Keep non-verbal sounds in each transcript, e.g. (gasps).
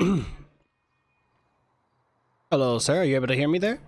(clears throat) Hello, sir. Are you able to hear me there?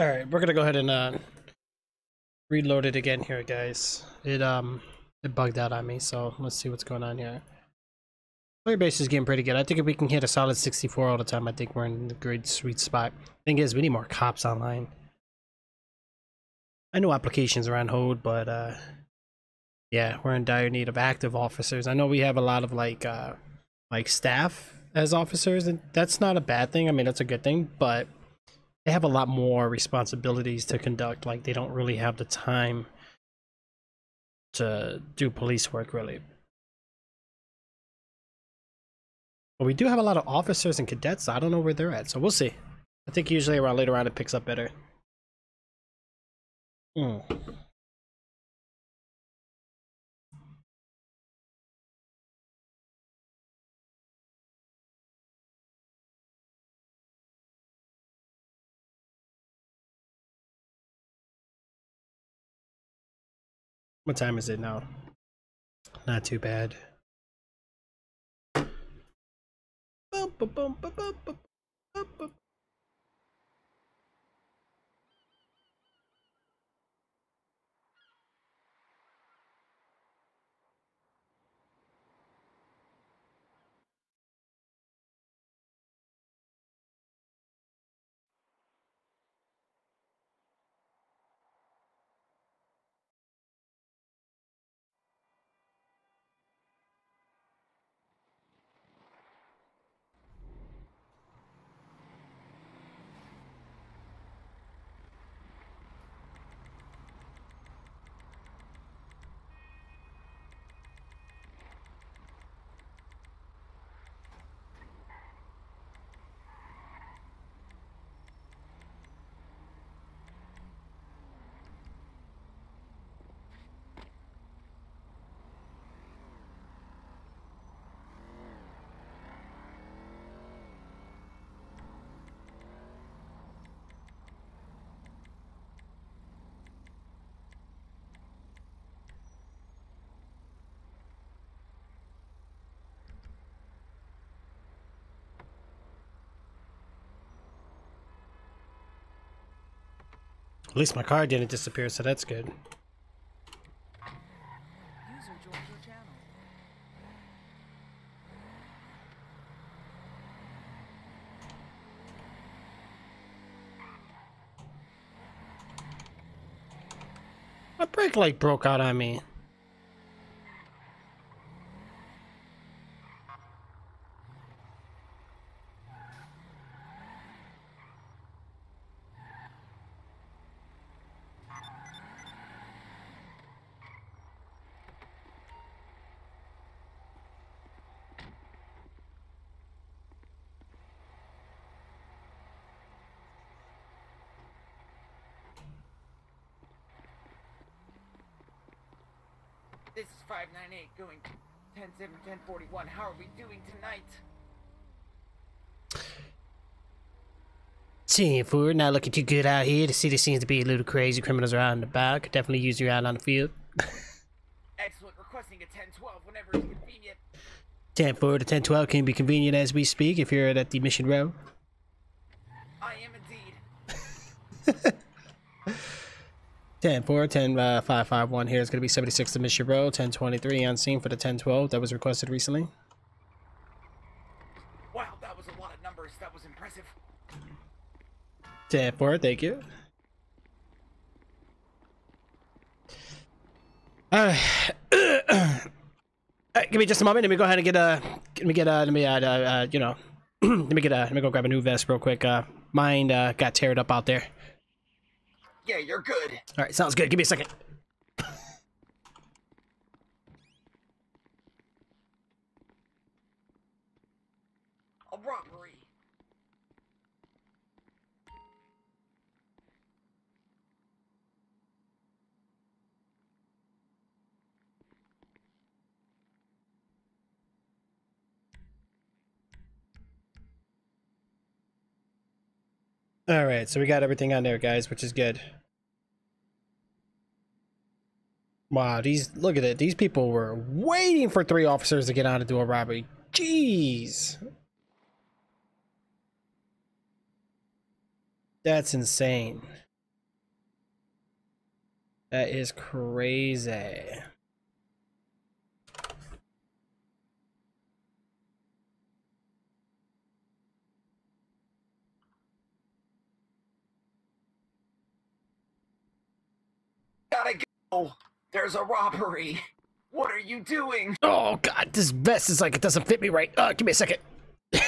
All right, we're gonna go ahead and uh, reload it again here, guys. It um it bugged out on me, so let's see what's going on here. Player base is getting pretty good. I think if we can hit a solid 64 all the time, I think we're in the great sweet spot. Thing is, we need more cops online. I know applications are on hold, but uh, yeah, we're in dire need of active officers. I know we have a lot of like uh, like staff as officers, and that's not a bad thing. I mean, that's a good thing, but they have a lot more responsibilities to conduct. Like they don't really have the time to do police work, really. But we do have a lot of officers and cadets. So I don't know where they're at, so we'll see. I think usually around later on it picks up better. Hmm. What time is it now? Not too bad. At least my car didn't disappear, so that's good. My brake light broke out on me. This is 598 going 10 1041. How are we doing tonight? Team forward, not looking too good out here. The city seems to be a little crazy. Criminals are out and about. Could definitely use you out on the field. (laughs) Excellent. Requesting a 1012 whenever it's convenient. 10 forward to 1012 can be convenient as we speak if you're at the mission row. I am indeed. (laughs) 10 4, 10 uh, 551 here is going to be 76 to Mission Row, 1023 on scene for the 1012 that was requested recently. Wow, that was a lot of numbers. That was impressive. 10 4, thank you. Uh, uh, give me just a moment. Let me go ahead and get uh, let me get uh, let me uh, uh, uh you know, (clears throat) let me get uh, let me go grab a new vest real quick. Uh, mine uh got teared up out there. Yeah, you're good. All right, sounds good. Give me a second. A robbery. All right, so we got everything on there, guys, which is good. Wow, these look at it. These people were waiting for three officers to get out to do a robbery. Jeez. That's insane. That is crazy. Gotta go. There's a robbery. What are you doing? Oh god, this vest is like it doesn't fit me right. Uh, give me a second. I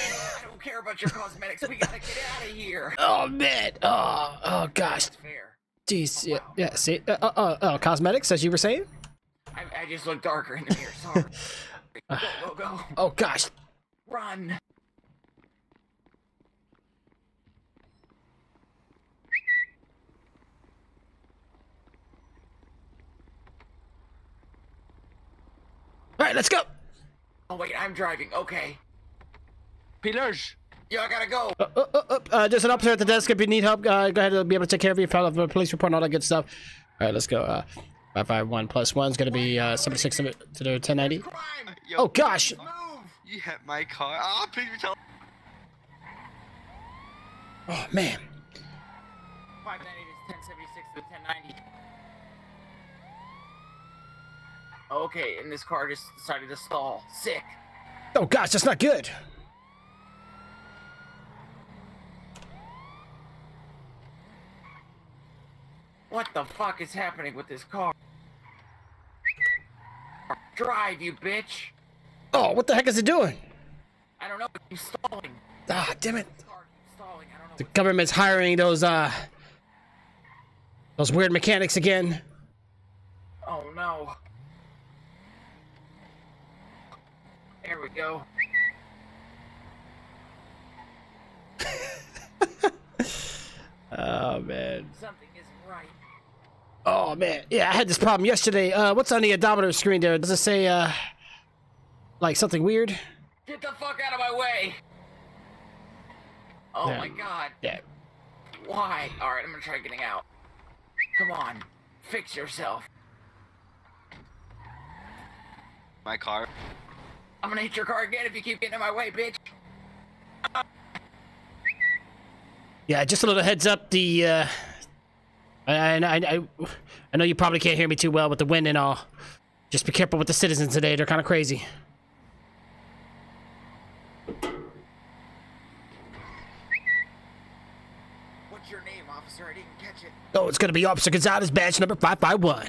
don't care about your cosmetics. We gotta get out of here. (laughs) Oh man. Oh, oh gosh. That's fair. Jeez. Yeah, yeah. See. Uh, uh, uh, uh, cosmetics, as you were saying. I, I just look darker in the mirror. Sorry. (laughs) go, go, go. Oh gosh. Run. All right, let's go. Oh wait, I'm driving. Okay. Pillars. Yeah, I gotta go. Uh, uh, uh, uh, there's an officer at the desk. If you need help, uh, go ahead and be able to take care of your File a police report and all that good stuff. All right, let's go. Uh, five five one plus one is gonna be uh, seventy six to the ten ninety. Crime. Yo, Oh gosh. Move. You hit my car. Ah, please tell. Oh man. 598 is 1076 to 1090. Okay, and this car just decided to stall. Sick. Oh gosh, that's not good. What the fuck is happening with this car? Drive, you bitch! Oh, what the heck is it doing? I don't know, it keeps stalling. Ah, damn it. This car keeps stalling, I don't know. The government's hiring those uh those weird mechanics again. Oh no. We go. (laughs) Oh man. Something isn't right. Oh man. Yeah, I had this problem yesterday. Uh what's on the odometer screen there? Does it say uh like something weird? Get the fuck out of my way! Oh Yeah. my god. Yeah. Why? Alright, I'm gonna try getting out. Come on. Fix yourself. My car. I'm gonna hit your car again if you keep getting in my way, bitch. Yeah, just a little heads up. The uh, I, I, I, I know you probably can't hear me too well with the wind and all. Just be careful with the citizens today. They're kind of crazy. What's your name, officer? I didn't catch it. Oh, it's gonna be Officer Gonzalez, badge number five five one.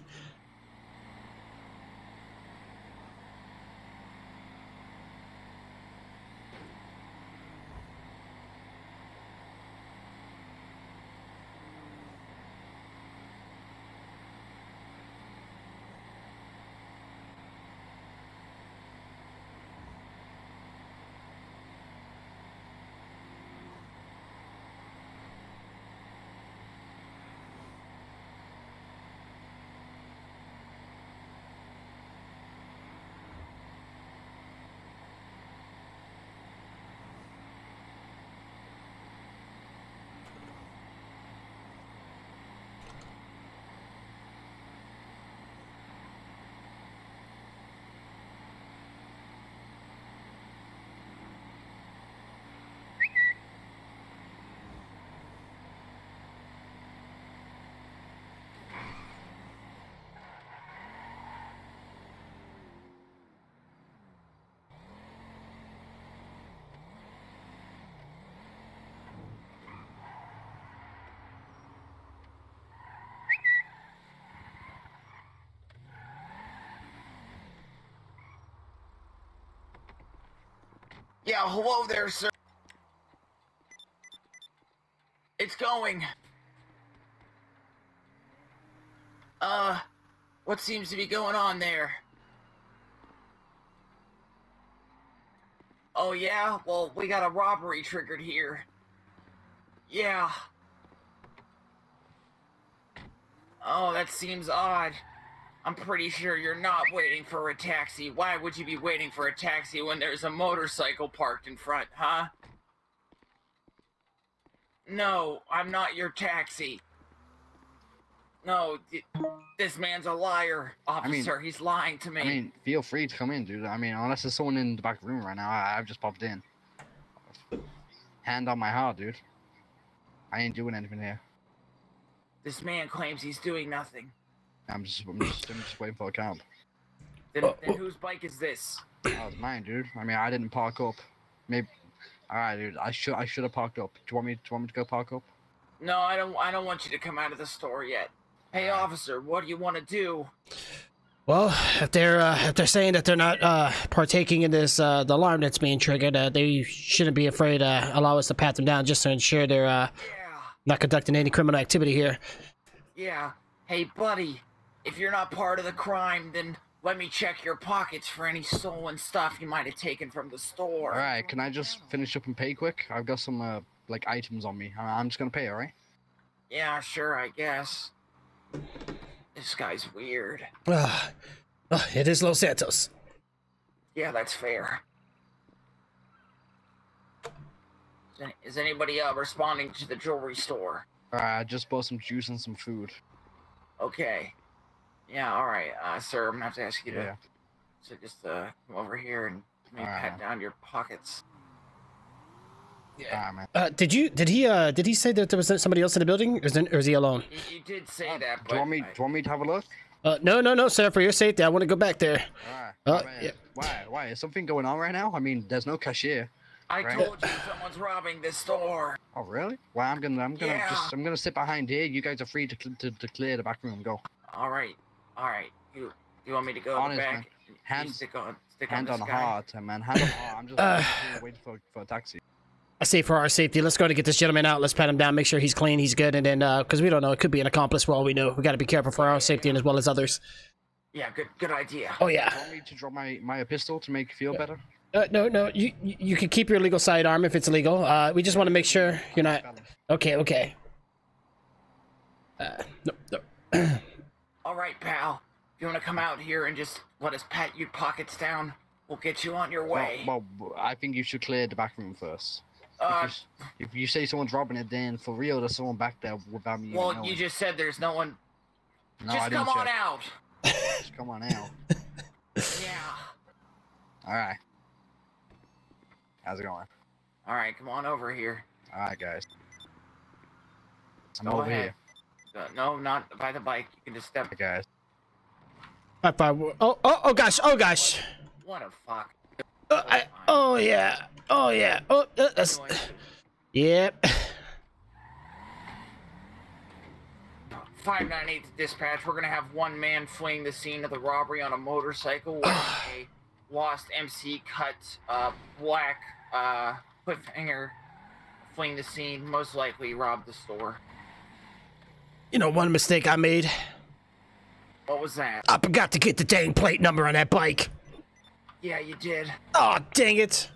Yeah, hello there, sir. It's going. Uh, what seems to be going on there? Oh, yeah? Well, we got a robbery triggered here. Yeah. Oh, that seems odd. I'm pretty sure you're not waiting for a taxi. Why would you be waiting for a taxi when there's a motorcycle parked in front, huh? No, I'm not your taxi. No, this man's a liar, officer. He's lying to me. I mean, feel free to come in, dude. I mean, unless there's someone in the back room right now, I, I've just popped in. Hand on my heart, dude. I ain't doing anything here. this man claims he's doing nothing. I'm just, I'm just, I'm just waiting for a cab. Then, Oh, then oh. whose bike is this? That was mine, dude. I mean, I didn't park up. Maybe. All right, dude. I should, I should have parked up. Do you want me, do you want me to go park up? No, I don't. I don't want you to come out of the store yet. Hey, officer, what do you want to do? Well, if they're uh, if they're saying that they're not uh, partaking in this uh, the alarm that's being triggered, uh, they shouldn't be afraid to allow us to pat them down just to ensure they're uh, Yeah, not conducting any criminal activity here. yeah. Hey, buddy, if you're not part of the crime, then let me check your pockets for any stolen stuff you might have taken from the store. All right. Can I just finish up and pay quick? I've got some uh, like items on me. I- I'm just gonna pay. All right. Yeah, sure, I guess. This guy's weird. Uh, uh, it is Los Santos. Yeah, that's fair. Is any- Is anybody uh, responding to the jewelry store? All right. I just bought some juice and some food. Okay. Yeah, all right, uh, sir. I'm gonna have to ask you to Yeah. so just uh, come over here and maybe Alright. pat down your pockets. All right, man. Uh, did you did he uh, did he say that there was somebody else in the building, or is, it, or is he alone? You, you did say that, but Do you want me? I- Do you want me to have a look? Uh, no, no, no, sir. For your safety, I want to go back there. All right. Uh, all right. yeah. Why? Why? Is something going on right now? I mean, there's no cashier. I right. told you someone's robbing this store. Oh really? Well, I'm gonna, I'm gonna Yeah. just, I'm gonna sit behind here. You guys are free to, to, to clear the back room. And go. All right, all right. You you want me to go in Honest, the man. back? You Hand- stick on stick Hand on on the guy. heart, uh, man. Hand on (laughs) heart. I'm just Uh. Waiting for, for a taxi. I say for our safety, let's go to get this gentleman out. Let's pat him down, make sure he's clean, he's good, and then because we don't know, it could be an accomplice for all we know. We got to be careful for our safety and as well as others. Yeah, good good idea. Oh yeah. Do you want me to drop my, my pistol to make you feel better? Uh, no, no, you you you can keep your legal sidearm if it's legal. Uh, we just want to make sure you're not. Okay, okay. Uh, no, no. (clears throat) All right, pal. If you want to come out here and just let us pat your pockets down, we'll get you on your way. Well, well, I think you should clear the back room first. If, uh, you, s- if you say someone's robbing it, then for real, there's someone back there without me. even well, knowing. you just said there's no one. no, I just didn't come on check. out. Just come on out. (laughs) Yeah. All right. How's it going? All right, come on over here. All right, guys. I'm Go over ahead. here. Uh, no, not by the bike. You can just step. Hey, guys. High five. Oh, oh, oh gosh, oh gosh. What a fuck. Uh, I, oh yeah, oh yeah. Oh, uh, that's, Anyway, yep. 598 to dispatch. We're gonna have one man fleeing the scene of the robbery on a motorcycle with (sighs) a lost MC cut uh, black uh, cliffhanger fleeing the scene. Most likely robbed the store. You know, one mistake I made. What was that? I forgot to get the dang plate number on that bike. Yeah, you did. Oh, dang it.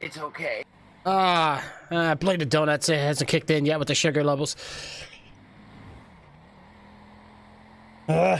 It's okay. Ah, uh, plate of donuts it hasn't kicked in yet with the sugar levels. Uh,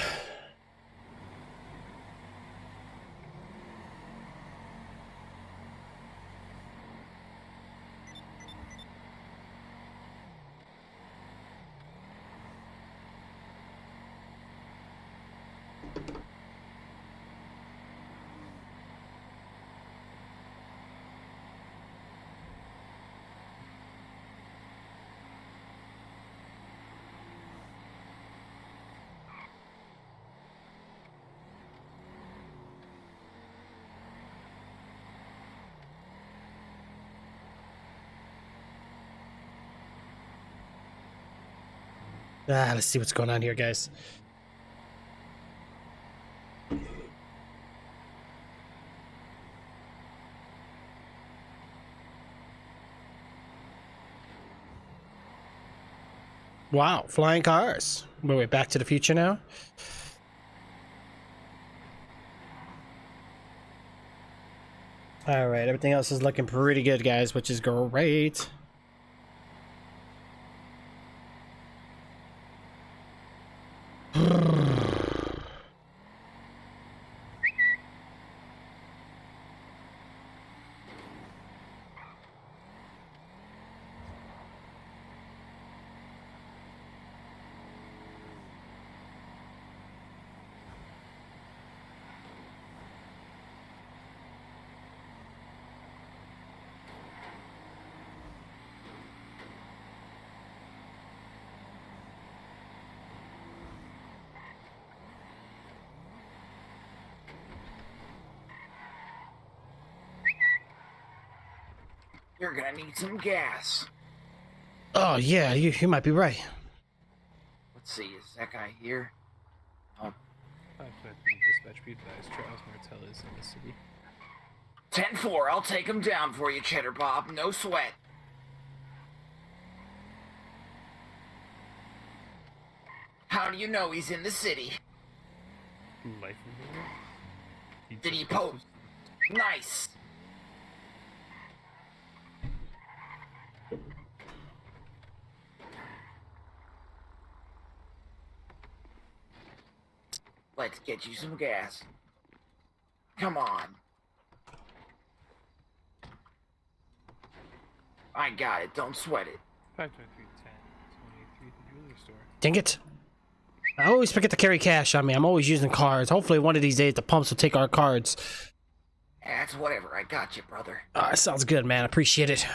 Ah, let's see what's going on here, guys. Wow, flying cars. Wait, wait, back to the future now? All right, everything else is looking pretty good, guys, which is great. You're gonna need some gas. Oh yeah, you you might be right. Let's see, is that guy here? Five five three dispatch be advised. Charles Martell is in the city. 10-4, I'll take him down for you, Cheddar Bob. No sweat. How do you know he's in the city? Life remover. Did he took pose? photos. Nice. Let's get you some gas. Come on. I got it. Don't sweat it. Five five three ten. Twenty three the jewelry store. Dang it. I always forget to carry cash on me. I'm always using cards. Hopefully, one of these days the pumps will take our cards. That's whatever. I got you, brother. Ah, sounds good, man. Appreciate it.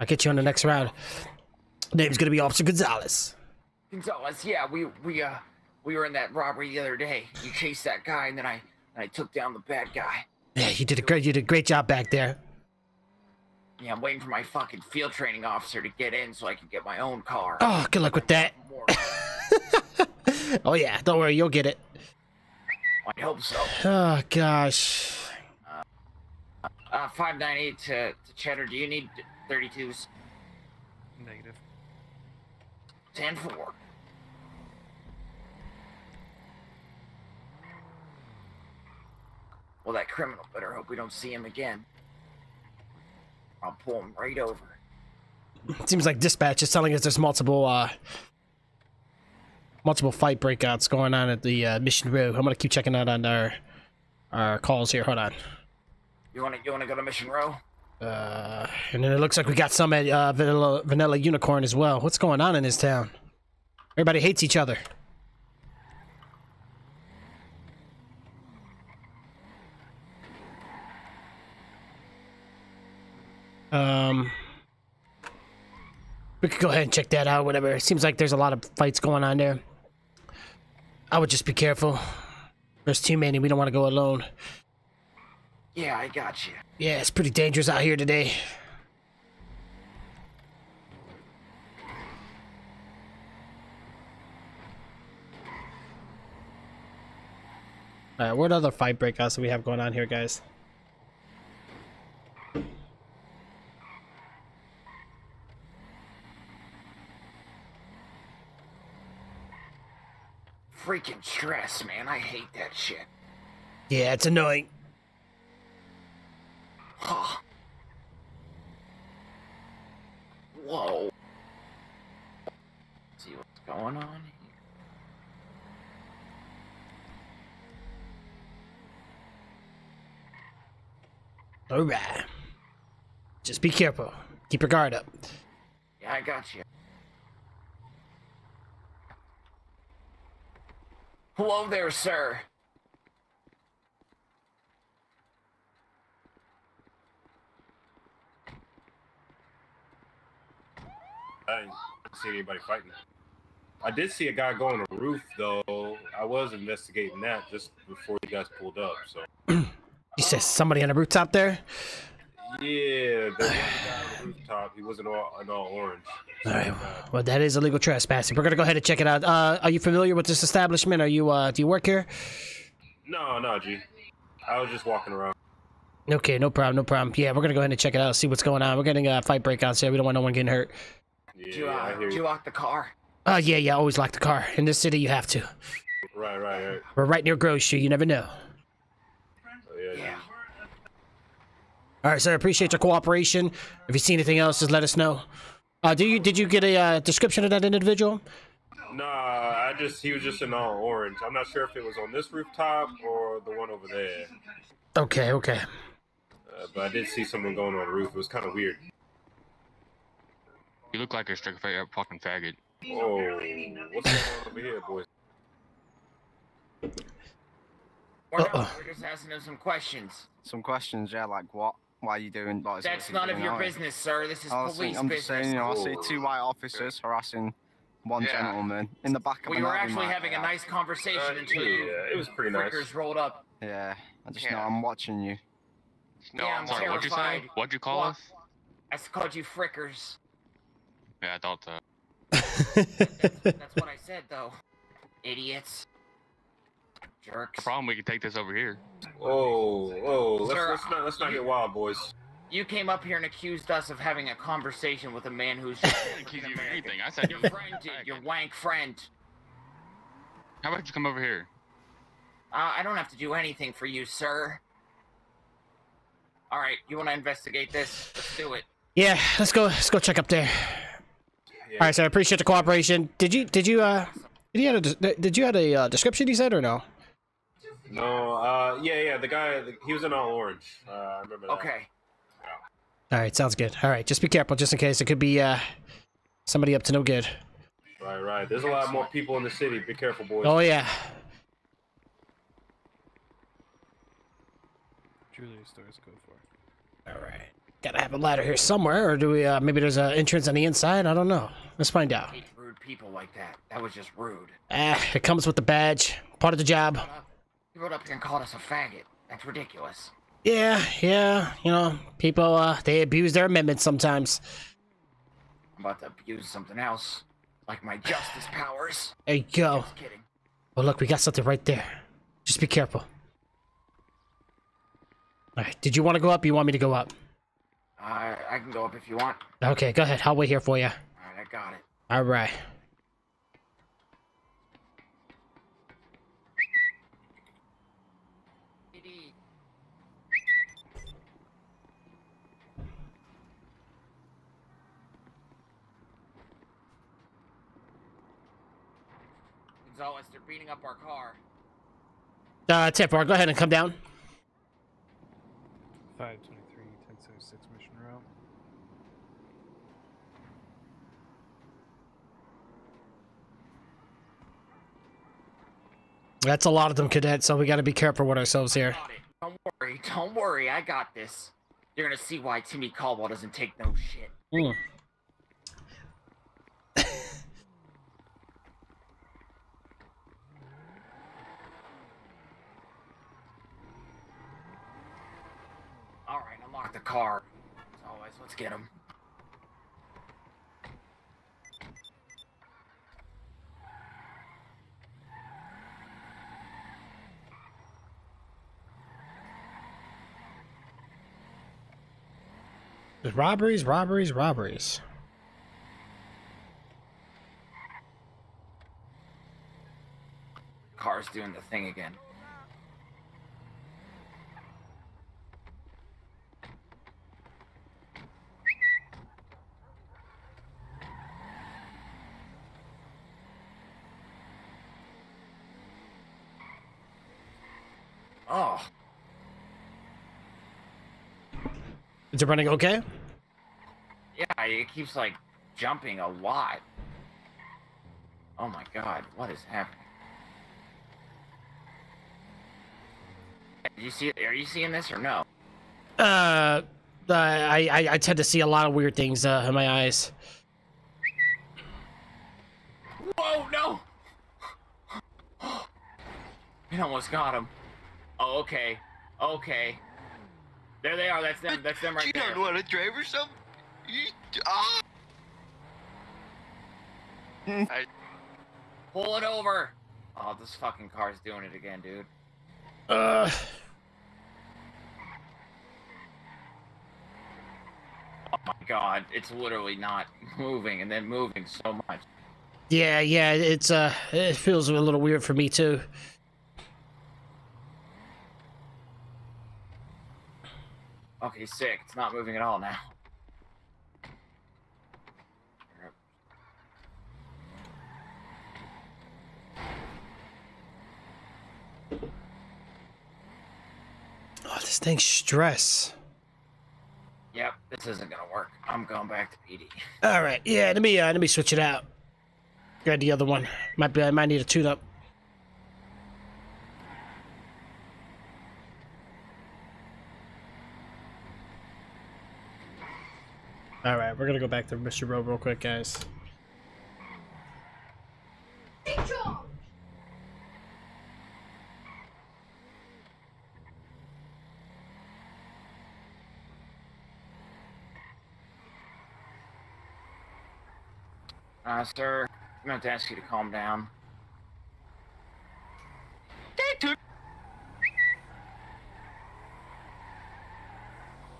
I'll get you on the next round. Name's gonna be Officer Gonzalez. Gonzalez, yeah, we we uh we were in that robbery the other day. You chased that guy, and then I and I took down the bad guy. Yeah, you did a great. You did a great job back there. Yeah, I'm waiting for my fucking field training officer to get in so I can get my own car. Oh, good luck with that. (laughs) Oh yeah, don't worry, you'll get it. I hope so. Oh gosh. Uh, five nine eight to, to Cheddar. Do you need thirty twos? Negative. Ten four. Well, that criminal better hope we don't see him again. I'll pull him right over. Seems like dispatch is telling us there's multiple uh multiple fight breakouts going on at the uh, Mission Row. I'm gonna keep checking out on our our calls here. Hold on. You wanna you wanna go to Mission Row? Uh, and then it looks like we got some at uh, Vanilla Vanilla Unicorn as well. What's going on in this town? Everybody hates each other. Um, we could go ahead and check that out. Whatever. It seems like there's a lot of fights going on there. I would just be careful. There's too many. We don't want to go alone. Yeah, I got you. Yeah, it's pretty dangerous out here today. Alright, what other fight breakouts do we have going on here, guys? Freaking stress, man. I hate that shit. Yeah, it's annoying. Huh. Whoa. see what's going on here. Alright. Just be careful. Keep your guard up. Yeah, I got you. Hello there, sir. I didn't see anybody fighting. I did see a guy go on the roof, though. I was investigating that just before you guys pulled up. So (clears throat) You said somebody on the rooftop there? Yeah, there was guy on the (sighs) rooftop. He wasn't all, in all orange. Alright. Well, that is illegal trespassing. We're gonna go ahead and check it out. Uh, are you familiar with this establishment? Are you, uh, do you work here? No, no, G. I was just walking around. Okay, no problem, no problem. Yeah, we're gonna go ahead and check it out, see what's going on. We're getting uh, fight breakouts here. We don't want no one getting hurt. Yeah, Did you, uh, I hear did you you. lock the car? Oh yeah, yeah. Always lock the car. In this city, you have to. Right, right, right. We're right near Grove Street. You never know. Oh, yeah, Yeah. All right, sir. I appreciate your cooperation. If you see anything else, just let us know. Uh, do you did you get a uh, description of that individual? Nah, I just he was just in all orange. I'm not sure if it was on this rooftop or the one over there. Okay, okay. Uh, but I did see someone going on the roof. It was kind of weird. You look like a strict fa- fucking faggot. Oh, what's going on over here, boys? We're, not, we're just asking him some questions. Some questions, yeah, like what? Why are you doing? Like, That's everything none of your on? business, sir. This is police saying- I'm business. just saying, you know, I see two white officers harassing one Yeah. gentleman in the back of we an were actually might having I a add. nice conversation Uh, until you yeah, it was pretty nice. frickers rolled up. Yeah, I just know I'm watching you. No, Yeah, I'm I'm sorry. What'd you say? What'd you call What? us? I s- called you frickers. Yeah, I thought so. (laughs) That's what I said, though. Idiots. Jerks. No problem. We can take this over here. Oh, oh, let's, Sir, let's not let's not you- get wild, boys. You came up here and accused us of having a conversation with a man who's (laughs) I didn't accuse you of anything. I said your friend did, your wank friend. How about you come over here? Uh, I don't have to do anything for you, sir. All right, you want to investigate this? Let's do it. yeah, let's go. Let's go check up there. Yeah. All right, sir. I appreciate the cooperation. Did you did you uh did you have a did you have a uh, description? You said or no? No, uh, yeah, yeah, the guy, he was in all orange. Uh, I remember that. Okay. All right, sounds good. All right, just be careful, just in case it could be uh somebody up to no good. Right, right. There's a lot more people in the city. Be careful, boys. Oh yeah. Jewelry stores go for. All right. Gotta have a ladder here somewhere, or do we? uh Maybe there's an entrance on the inside. I don't know. Let's find out. hate rude people like that. That was just rude. Ah, it comes with the badge. Part of the job. He rode up here and called us a faggot. That's ridiculous. Yeah, yeah. You know, people uh they abuse their amendments sometimes. I'm about to abuse something else, like my justice powers. There you go. Just kidding. Oh look, we got something right there. Just be careful. All right. Did you want to go up? You want me to go up? Uh, I can go up if you want. Okay, go ahead. I'll wait here for you. All right, I got it. All right. Gonzalez, they're beating up our car. Uh, Tipper, go ahead and come down. 523, 1076 Mission Row. That's a lot of them, cadet. So we got to be careful with ourselves here. Don't worry, don't worry, I got this. You're gonna see why Timmy Caldwell doesn't take no shit. Mm. All right, unlock the car. As always, let's get him. There's robberies, robberies, robberies. Car's doing the thing again. Oh, Is it running okay? yeah, it keeps like jumping a lot. Oh my god, what is happening? You see? Are you seeing this or no? Uh, I, I I tend to see a lot of weird things uh, in my eyes. Whoa, no! (gasps) It almost got him. Oh, okay. Okay. There they are. That's them. That's them right you there. don't know how to drive or something? You, ah! (laughs) I, Pull it over. Oh, this fucking car's doing it again, dude. Uh, Oh my god, it's literally not (laughs) moving and then moving so much. Yeah, yeah, it's uh, it feels a little weird for me too. Okay, sick. It's not moving at all now. Oh, this thing's stress. Yep, this isn't gonna work. I'm going back to PD. All right, yeah, let me uh, let me switch it out. Grab the other one. Might be, I might need a tune up. All right, we're gonna go back to Mission Row real quick, guys. Uh, sir, I'm going to ask you to calm down.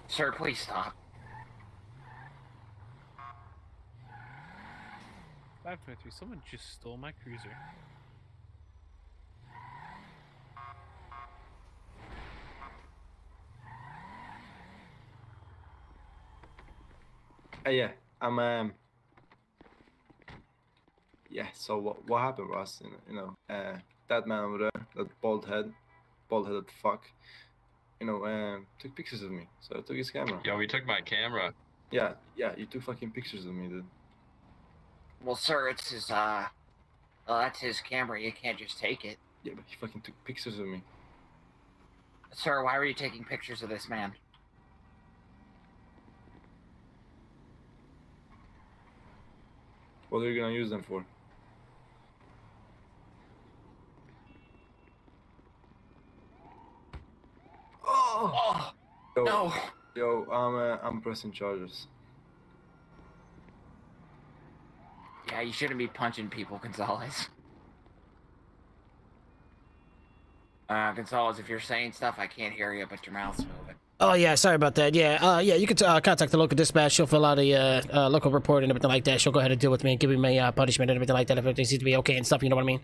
Sir, please stop. Five twenty-three. Someone just stole my cruiser. Uh, yeah, I'm. Um, yeah. So what what happened was, you know, you know uh, that man over there, that bald head, bald headed fuck, you know, um, took pictures of me. So I took his camera. Yo, he took my camera. Yeah, yeah. You took fucking pictures of me, dude. Well, sir, it's his, uh, well, that's his camera. You can't just take it. Yeah, but he fucking took pictures of me. Sir, why were you taking pictures of this man? What are you gonna use them for? Oh, Oh, yo, no. yo, I'm uh, I'm pressing charges. Yeah, you shouldn't be punching people, (laughs) Gonzalez. Uh, Gonzalez, if you're saying stuff, I can't hear you, but your mouth's moving. Oh yeah, sorry about that. Yeah, uh, yeah, you can uh, contact the local dispatch. She'll fill out a uh, uh, local report and everything like that. She'll go ahead and deal with me and give me my uh, punishment and everything like that if everything seems to be okay and stuff. You know what I mean?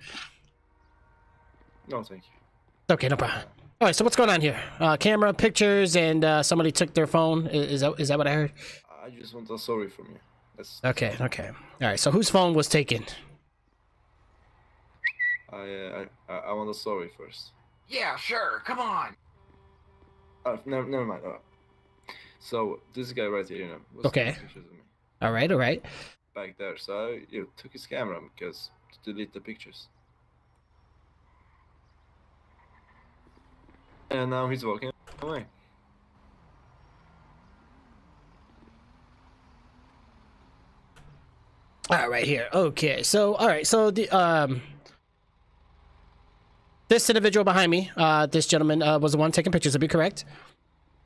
No, thank you. Okay, no problem. All right, so what's going on here? Uh, camera, pictures, and uh, somebody took their phone. I- Is that is that what I heard? I just want a sorry from you. That's Okay, okay. All right, so whose phone was taken? I, uh, I I want a sorry first. Yeah, sure. Come on. Uh, never, never mind. Uh, so this guy right here, you know, was Okay. pictures of me All right, all right. back there. So I you know, took his camera because to delete the pictures. And now he's walking away. All right, here. Okay, so all right, so the um, this individual behind me, uh, this gentleman uh, was the one taking pictures of you, correct?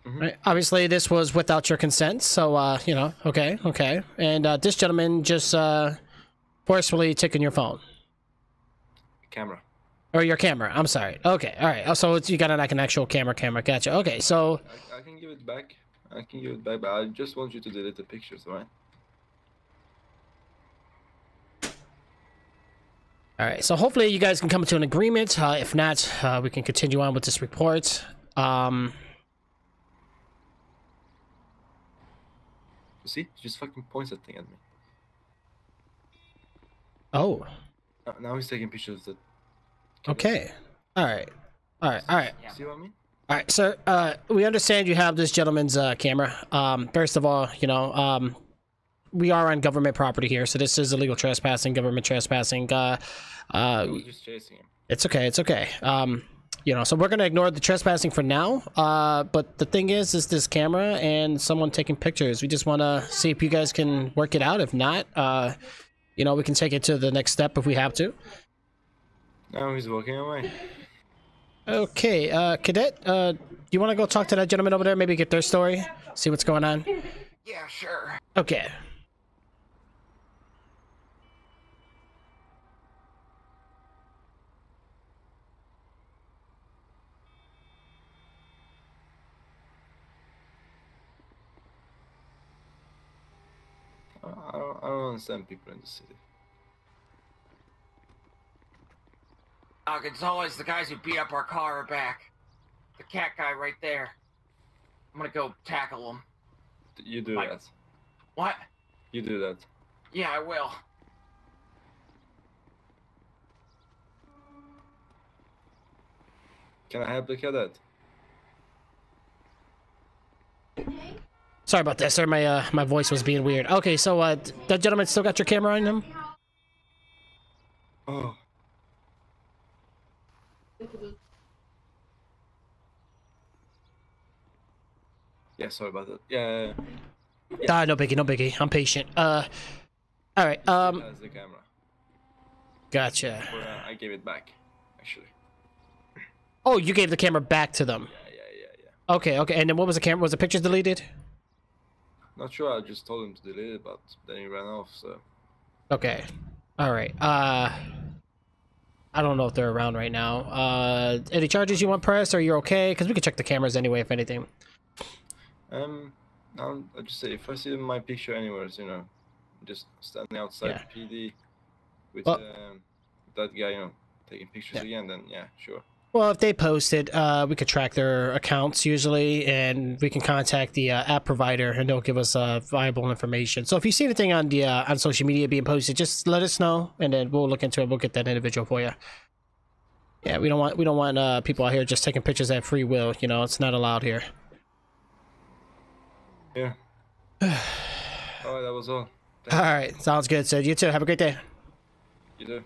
Mhm. Right. Obviously, this was without your consent, so uh, you know, okay, okay. And uh, this gentleman just uh, forcefully taking your phone Camera. or your camera. I'm sorry. Okay, all right. Oh, so it's, you got like an actual camera, camera. Gotcha. Okay, so I, I can give it back. I can give it back, but I just want you to delete the pictures, alright? All right, so hopefully you guys can come to an agreement. Uh, if not, uh, we can continue on with this report. Um, You see? He just fucking points that thing at me. oh, Now, now he's taking pictures of the. okay. All right, all right, all right, Yeah. See what I mean? all right. So uh, we understand you have this gentleman's uh, camera. Um, first of all, you know, um, we are on government property here, so this is illegal trespassing, government trespassing. Uh, uh, just chasing him. It's okay. It's okay. Um, you know, so we're gonna ignore the trespassing for now. Uh, but the thing is, is this camera and someone taking pictures. We just want to see if you guys can work it out. If not, uh, you know, we can take it to the next step if we have to. Now he's walking away. Okay, uh, cadet, uh, you want to go talk to that gentleman over there? Maybe get their story, see what's going on. Yeah, sure. Okay. I I don't, I don't understand people in the city. Uh, Gonzalez, the guys who beat up our car are back. The cat guy right there. I'm gonna go tackle him. You do Mike. that. What? You do that. Yeah, I will. Can I help the cadet? Sorry about that, sir. My uh, my voice was being weird. Okay, so uh, that gentleman still got your camera on him? Oh. Yeah, sorry about that. Yeah, Ah, no biggie, no biggie. I'm patient. Uh, all right. Um, the camera. gotcha. Or, uh, I gave it back, actually. Oh, you gave the camera back to them. Yeah, yeah, yeah, yeah. Okay, okay. And then what was the camera? Was the pictures deleted? Not sure. I just told him to delete it, but then he ran off. So Okay. All right. Uh, I don't know if they're around right now. Uh, any charges you want pressed, or you're okay? Because we can check the cameras anyway, if anything. um, I'll, I'll just say if I see my picture anywhere, you know, just standing outside Yeah. the PD with Well- um, that guy, you know, taking pictures Yeah. again, then yeah, sure. Well, if they post it, uh, we could track their accounts usually, and we can contact the uh, app provider, and they'll give us uh, viable information. So if you see anything on the uh, on social media being posted, just let us know, and then we'll look into it. We'll get that individual for you. Yeah, we don't want we don't want uh, people out here just taking pictures at free will. You know, it's not allowed here. Yeah. (sighs) All right, that was all. Thank All right, sounds good. So you too. Have a great day. you. Do.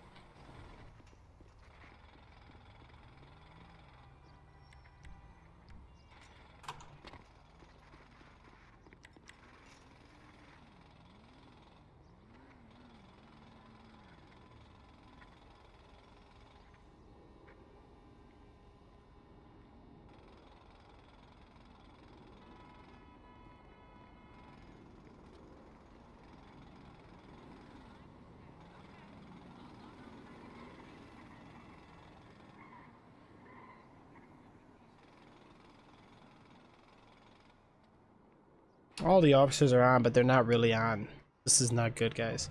All the officers are on, but they're not really on. This is not good, guys.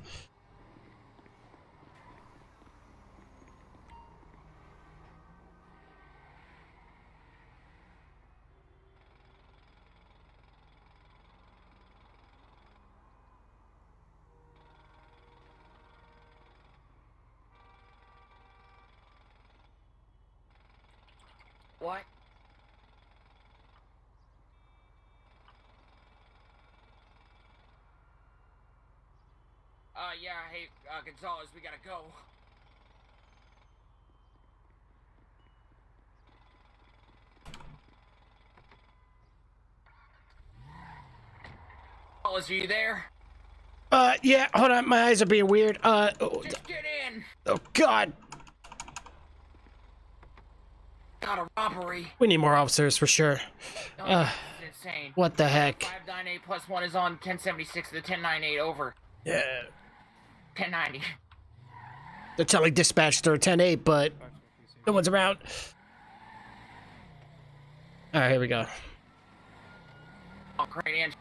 What? Uh, yeah, hey, uh, Gonzalez, we gotta go. Gonzalez, are you there? Uh, yeah. Hold on, my eyes are being weird. Uh, oh, Just get in! oh God, Got a robbery. we need more officers for sure. No, Uh, insane. What the heck? 598 plus 1 is on 1076 to the 1098, over. Yeah. 1090. They're telling dispatch they're 10-8, but no one's around. All right, here we go. Oh, great answer.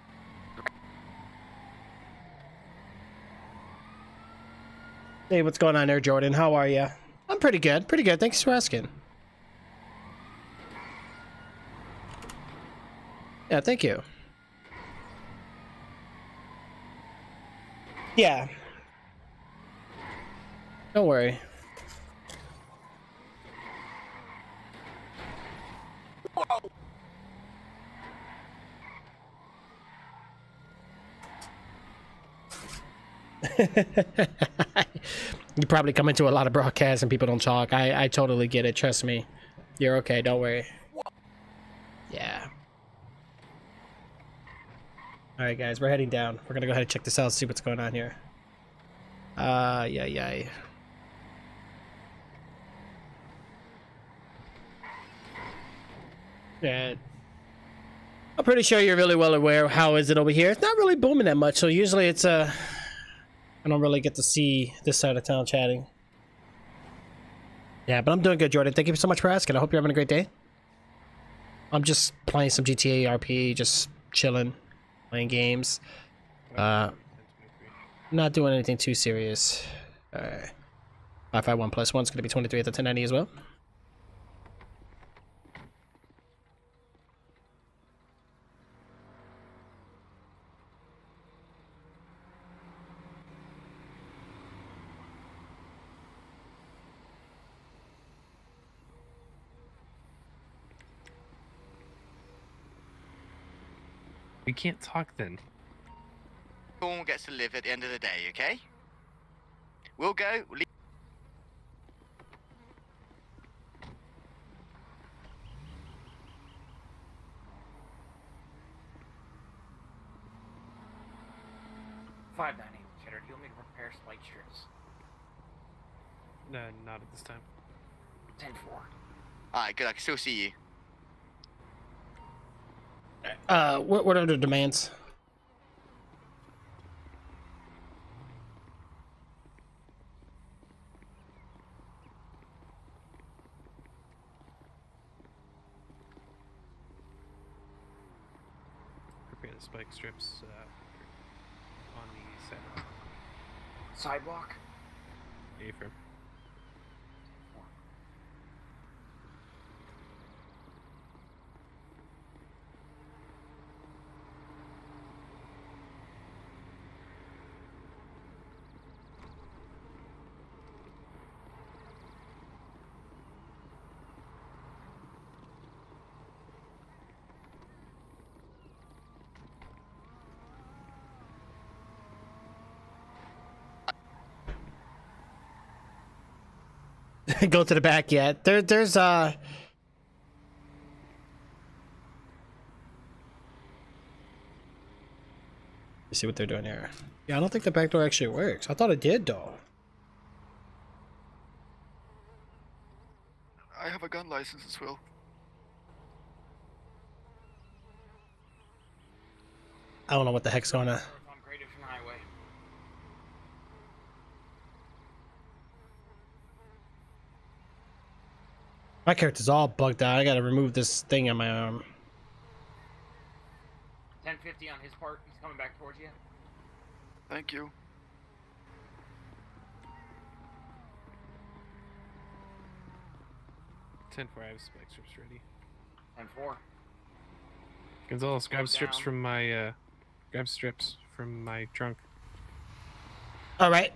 Hey, what's going on there, Jordan? How are you? I'm pretty good. Pretty good. Thanks for asking. Yeah, thank you. Yeah. Don't worry. (laughs) you probably come into a lot of broadcasts and people don't talk. I, I totally get it. Trust me. You're okay. Don't worry. Yeah. All right, guys. We're heading down. We're gonna go ahead and check this out. See what's going on here. Uh, yeah, yeah. Yeah. I'm pretty sure you're really well aware how is it over here. It's not really booming that much, so usually it's uh I don't really get to see this side of town chatting. Yeah, but I'm doing good, Jordan. Thank you so much for asking. I hope you're having a great day. I'm just playing some GTA RP, just chilling, playing games. Uh, not doing anything too serious. Alright. 551 plus 1 is going to be 23 at the 1090 as well. We can't talk then. Everyone gets to live at the end of the day, okay? We'll go. We'll leave. Five nine eight cheddar. Do you want me to repair spike strips? No, not at this time. Ten four. Alright, good. I can still see you. Uh, what, what are the demands? Prepare the spike strips uh, on the sidewalk. Sidewalk. A-frame. (laughs) Go to the back yet. There, there's uh. Let's see what they're doing here. Yeah, I don't think the back door actually works. I thought it did though. I have a gun license as well. I don't know what the heck's going on. On Great Ocean Highway. My character's all bugged out. I gotta remove this thing on my arm. Ten fifty on his part. He's coming back towards you. Thank you. Ten four. I have spike strips ready. Ten four. Gonzalez, grab Slow strips from my uh, grab strips from my trunk. All right.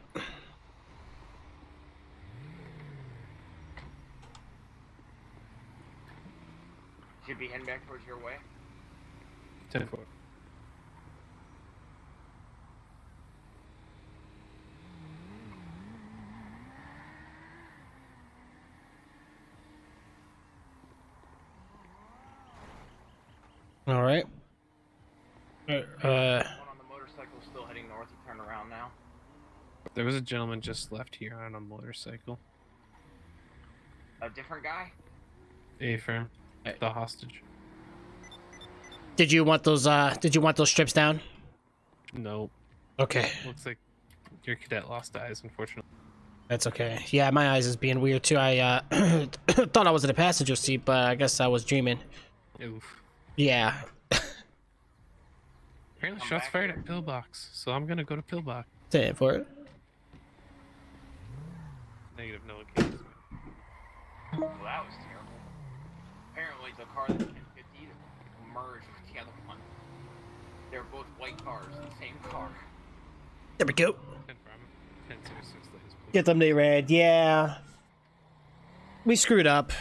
Should be heading back towards your way. Ten four. All right. Uh, One on the motorcycle still heading north. He turned around now. There was a gentleman just left here on a motorcycle. A different guy. A-frame. The hostage. did you want those? Uh, did you want those strips down? No. Okay, Looks like your cadet lost eyes, unfortunately. that's okay. Yeah, my eyes is being weird too. I uh, (clears throat) thought I was in a passenger seat, but I guess I was dreaming. Oof. Yeah. Apparently Come shots back fired here. at Pillbox, so I'm gonna go to Pillbox. Stand for it. Negative, no one cares. Well, that was terrible. Apparently, the car that 1050 merged with the other one. They were both white cars, the same car. There we go. Ten from ten zero six latest. Get them to red. Yeah. We screwed up.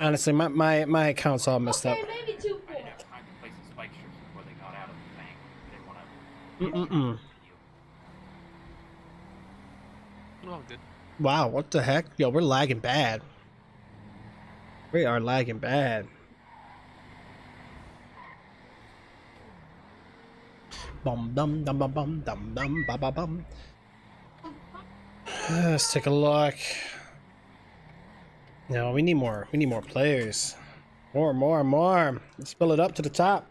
Honestly, my, my, my account's all messed up. I didn't have time to place the spike strips before they got out of the bank. They want to. Mm-mm-mm. Oh, good. Wow, what the heck? Yo, we're lagging bad. We are lagging bad. Bum dum dum bum bum dum dum ba ba bum. Uh, let's take a look. No, we need more. We need more players. More, more, more. Let's fill it up to the top.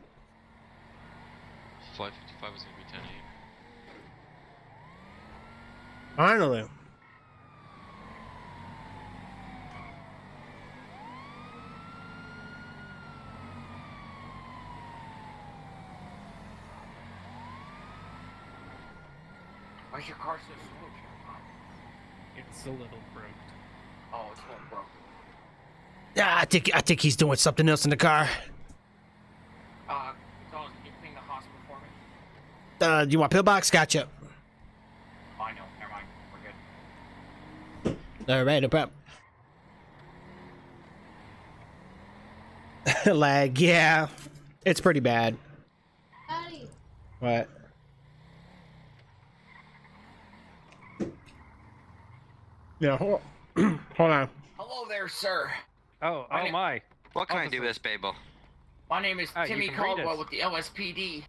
Flight 55 was gonna be 10 8. Finally. Why's your car so slow, Jeremiah? It's a little broke. Oh, it's a little broken. Yeah, I think I think he's doing something else in the car. Uh, Gonzalez, can you clean the hospital for me? Uh, do you want pillbox? Gotcha. Oh, I know. Never mind. We're good. All right, no problem. (laughs) Lag, yeah, it's pretty bad. What? Yeah, hold, (clears throat) hold on. Hello there, sir. Oh, My oh name- my. What can I Officer. do this, Babel? My name is Ah, Timmy Caldwell with the LSPD.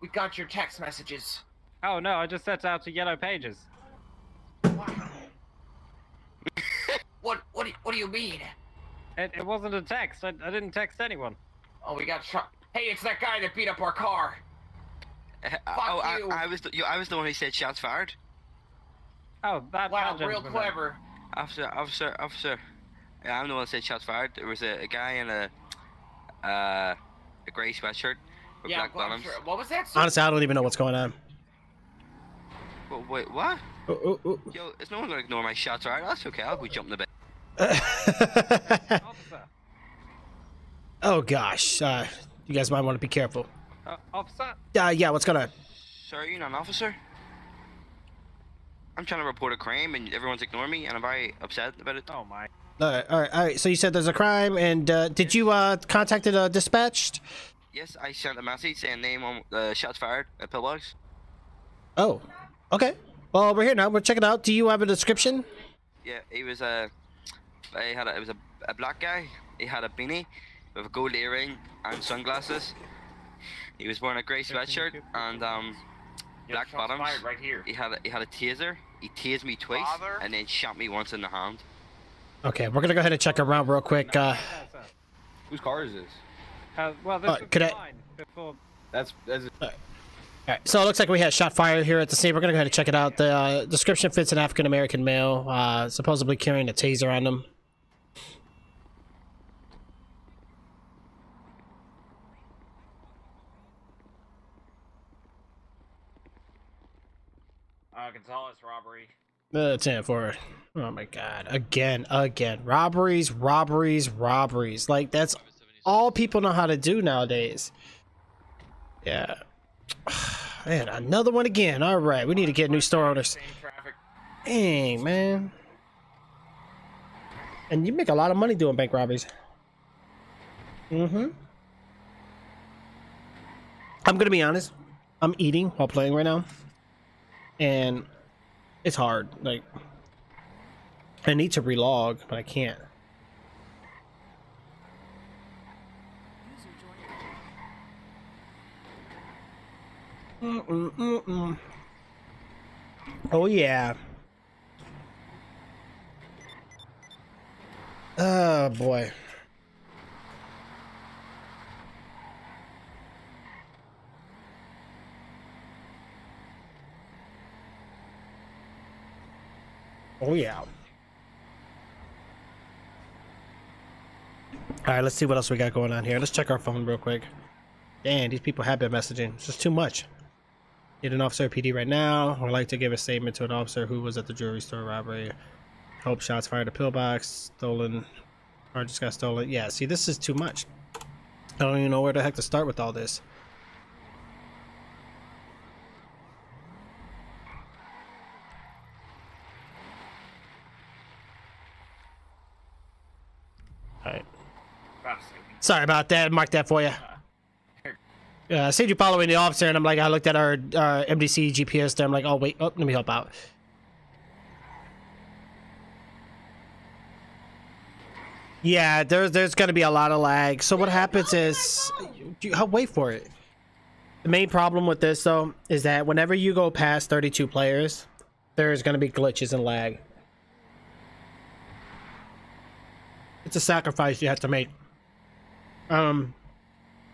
We got your text messages. Oh no, I just set out to Yellow Pages. Wow. (laughs) what? What? Do, what do you mean? It, it wasn't a text. I, I didn't text anyone. Oh, we got shot. Hey, it's that guy that beat up our car. Uh, oh, I, you. I was the, you, I was the one who said shots fired. Oh, that. Wow, real gentleman. clever. Officer, officer, officer. Yeah, I'm the one that said shots fired. There was a, a guy in a uh, a grey sweatshirt with Yeah, black well, bottoms. sure. What was that? Sir? Honestly, I don't even know what's going on. Wait, wait, what? Ooh, ooh, ooh. Yo, it's no one gonna ignore my shots fired? That's okay. I'll go jump in the bed. (laughs) Officer. oh gosh, uh, you guys might want to be careful. Uh, officer. Uh, yeah, what's going on? Sir, you're not an officer. I'm trying to report a crime and everyone's ignoring me, and I'm very upset about it. Oh my. All right, all right, all right. So you said there's a crime, and uh, did you uh, contacted uh, dispatched? Yes, I sent a message saying name on uh, shots fired at pillbox. Oh, okay. Well, we're here now. We're checking it out. Do you have a description? Yeah, he was a. I had a, it was a, a black guy. He had a beanie with a gold earring and sunglasses. He was wearing a grey sweatshirt and um, black shots bottoms. fired right here. He had a, he had a taser. He tased me twice Father? and then shot me once in the hand. Okay, we're gonna go ahead and check around real quick. Uh, Whose car is this? Uh, well, this Uh, was could I- mine before. That's that's. all right, so it looks like we had shot fire here at the scene. We're gonna go ahead and check it out. The uh, description fits an African American male, uh, supposedly carrying a taser on him. Uh, Gonzalez robbery. Uh, 10 for Oh my god. Again, again. Robberies, robberies, robberies. Like, that's all people know how to do nowadays. Yeah. (sighs) Man, another one again. All right, we need to get new store owners. Dang, man. And you make a lot of money doing bank robberies. Mm-hmm. I'm gonna be honest. I'm eating while playing right now. And it's hard. Like I need to relog, but I can't. Mm-mm-mm-mm. Oh yeah. Oh boy. Oh yeah. All right, let's see what else we got going on here. Let's check our phone real quick. Damn, these people have been messaging. It's just too much. Need an officer PD right now. I'd like to give a statement to an officer who was at the jewelry store robbery. Hope shots fired a pillbox, stolen, or just got stolen. Yeah, see, this is too much. I don't even know where the heck to start with all this. Alright. About to say, Sorry about that. Mark that for you. Uh, I saved you following the officer, and I'm like, I looked at our, our MDC GPS there. I'm like, oh, wait, oh, let me help out. Yeah, there's there's gonna be a lot of lag. So what happens is, you, I'll wait for it. The main problem with this though is that whenever you go past 32 players, there's gonna be glitches and lag. It's a sacrifice you have to make. Um,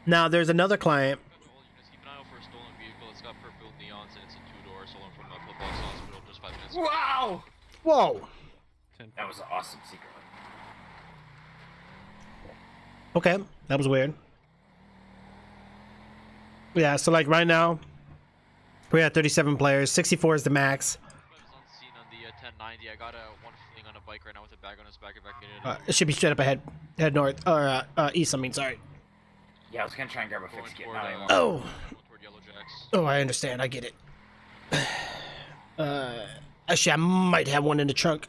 now there's another client. All units, keep an eye out for a stolen vehicle. It's got purple neons and it's a two-door, stolen from a football hospital just five minutes ago. Wow! Whoa. That was an awesome secret. Okay, that was weird. Yeah, so like right now, We had 37 players. 64 is the max. I was on scene on the uh, 1090. I got a one fleeing on a bike right now with a bag on his back if I can get it. Uh, it should be straight up ahead. Head north. Or uh, uh, east, I mean, sorry. Yeah, I was gonna try and grab a Going fix kit. toward, uh. Oh. toward Yellow Jacks. Oh, I understand. I get it. (sighs) Uh, actually, I might have one in the trunk.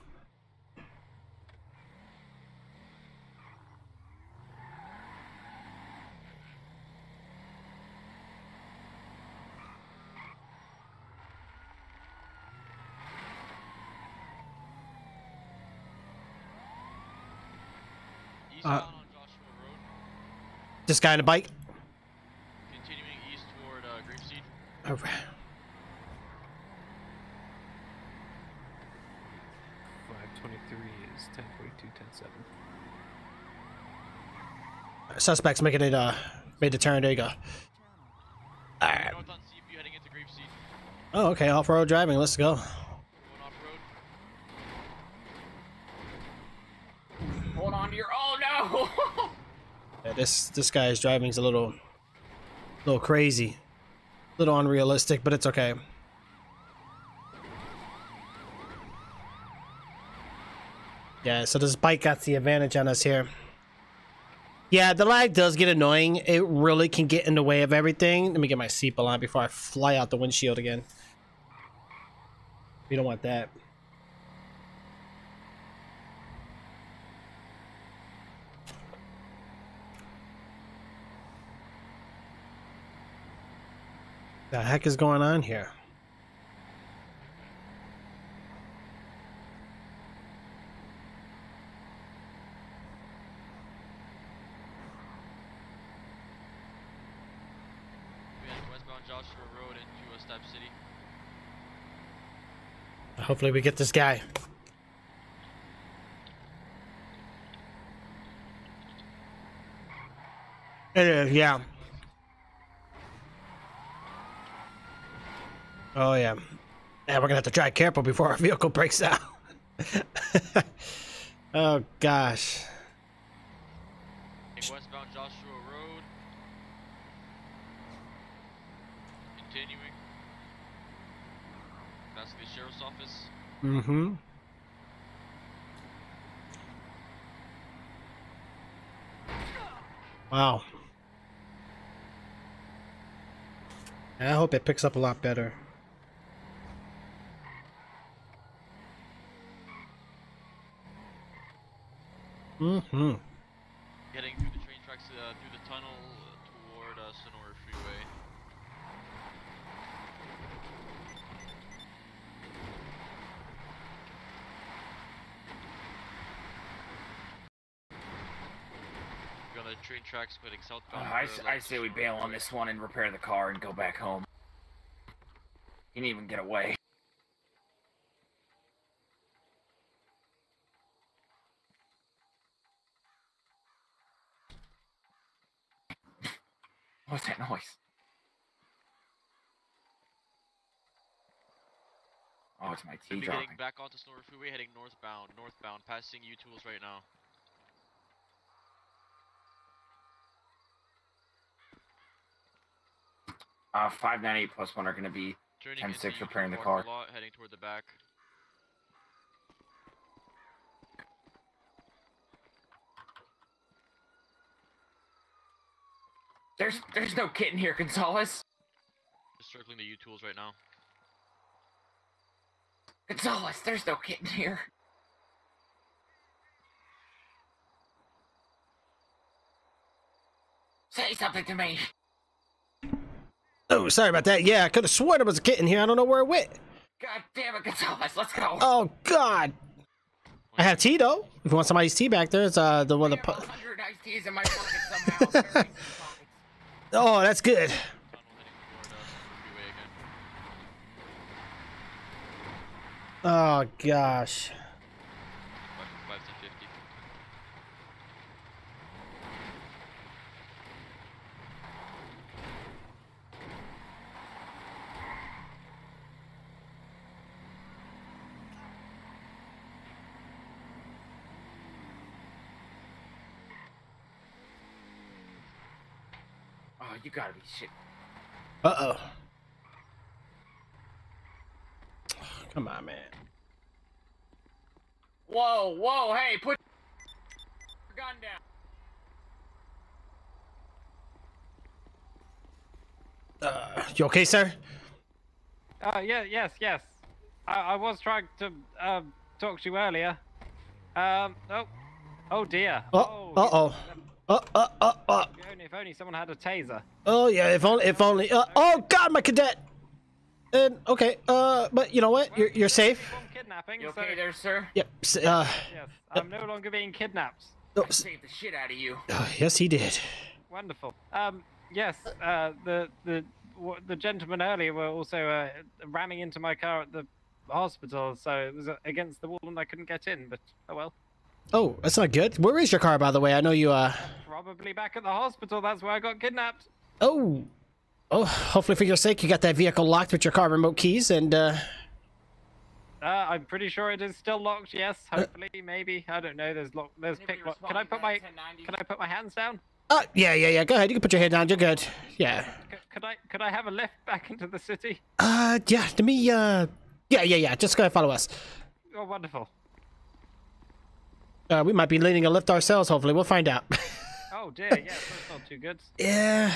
Uh, on Joshua Road, This guy on a bike. continuing east toward uh, Grapeseed. All right. 523 is 1042, 107. Suspects making it. Uh, made the turn. There you go. All right. North on CPU heading into Grapeseed. Oh, okay. Off-road driving. Let's go. Going off road. Hold on to your. Yeah, this this guy's driving is a little, little crazy, a little unrealistic, but it's okay. Yeah, so this bike got the advantage on us here. Yeah, the lag does get annoying. It really can get in the way of everything. Let me get my seatbelt on before I fly out the windshield again. We don't want that. The heck is going on here? Uh. Hopefully, we get this guy. Is, yeah. Oh yeah. Yeah, we're gonna have to drive careful before our vehicle breaks down. (laughs) oh gosh. Heading westbound Joshua Road. Continuing. Past the sheriff's office. Mm-hmm. Wow. I hope it picks up a lot better. Mm-hmm. Heading through the train tracks uh, through the tunnel uh, toward uh, Sonora Freeway. We're on the train tracks heading Uh, southbound. I, to I say we bail on this one and repair the car and go back home. He didn't even get away. That noise? Oh, it's my tea dropping. getting back onto Sonora Freeway, heading northbound, northbound, passing U-Tools right now. Uh, 598 plus 1 are going to be Turning 10-6 repairing the car. lot, heading toward the back. There's there's no kit in here, Gonzalez. Just circling the U-Tools right now. Gonzalez, there's no kit in here. Say something to me. Oh, sorry about that. Yeah, I could have sworn there was a kitten here. I don't know where it went. God damn it, Gonzalez, let's go. Oh God. I have tea though. If you want somebody's tea back there, it's uh the one I the. 100 iced teas in my pocket somehow. (laughs) Oh, that's good. Oh gosh. Five, five to fifty. Oh, you gotta be shit. Uh oh. (sighs) Come on, man. Whoa, whoa, hey, put your gun down. Uh, you okay, sir? Uh, yeah, yes, yes. I, I was trying to um, talk to you earlier. Um, oh, oh dear. Oh, uh oh. Uh, uh, uh, uh. If only, if only someone had a taser. Oh yeah, if only, if only. Uh, oh God, my cadet. And okay, uh, but you know what? You're you're safe. From kidnapping, You so okay there, sir? Yep. Uh, yes, I'm no longer being kidnapped. oh, I s- saved the shit out of you. oh, yes, he did. Wonderful. Um, yes, uh, the the the gentlemen earlier were also uh, ramming into my car at the hospital, so it was against the wall and I couldn't get in. But oh well. Oh, that's not good. Where is your car, by the way? I know you. Uh. Probably back at the hospital. That's where I got kidnapped. Oh. Oh, hopefully for your sake, you got that vehicle locked with your car remote keys, and uh, Uh, I'm pretty sure it is still locked. Yes, hopefully, maybe. I don't know. There's lock. There's pick lock. Can I put my Can I put my hands down? uh, yeah, yeah, yeah. Go ahead. You can put your head down. You're good. Yeah. C- could I could I have a lift back into the city? Uh, yeah. Let me. Uh, yeah, yeah, yeah. Just go ahead, follow us. Oh, wonderful. Uh, we might be leading a lift ourselves. Hopefully, we'll find out. (laughs) Oh dear. Yeah, that's not too good. yeah.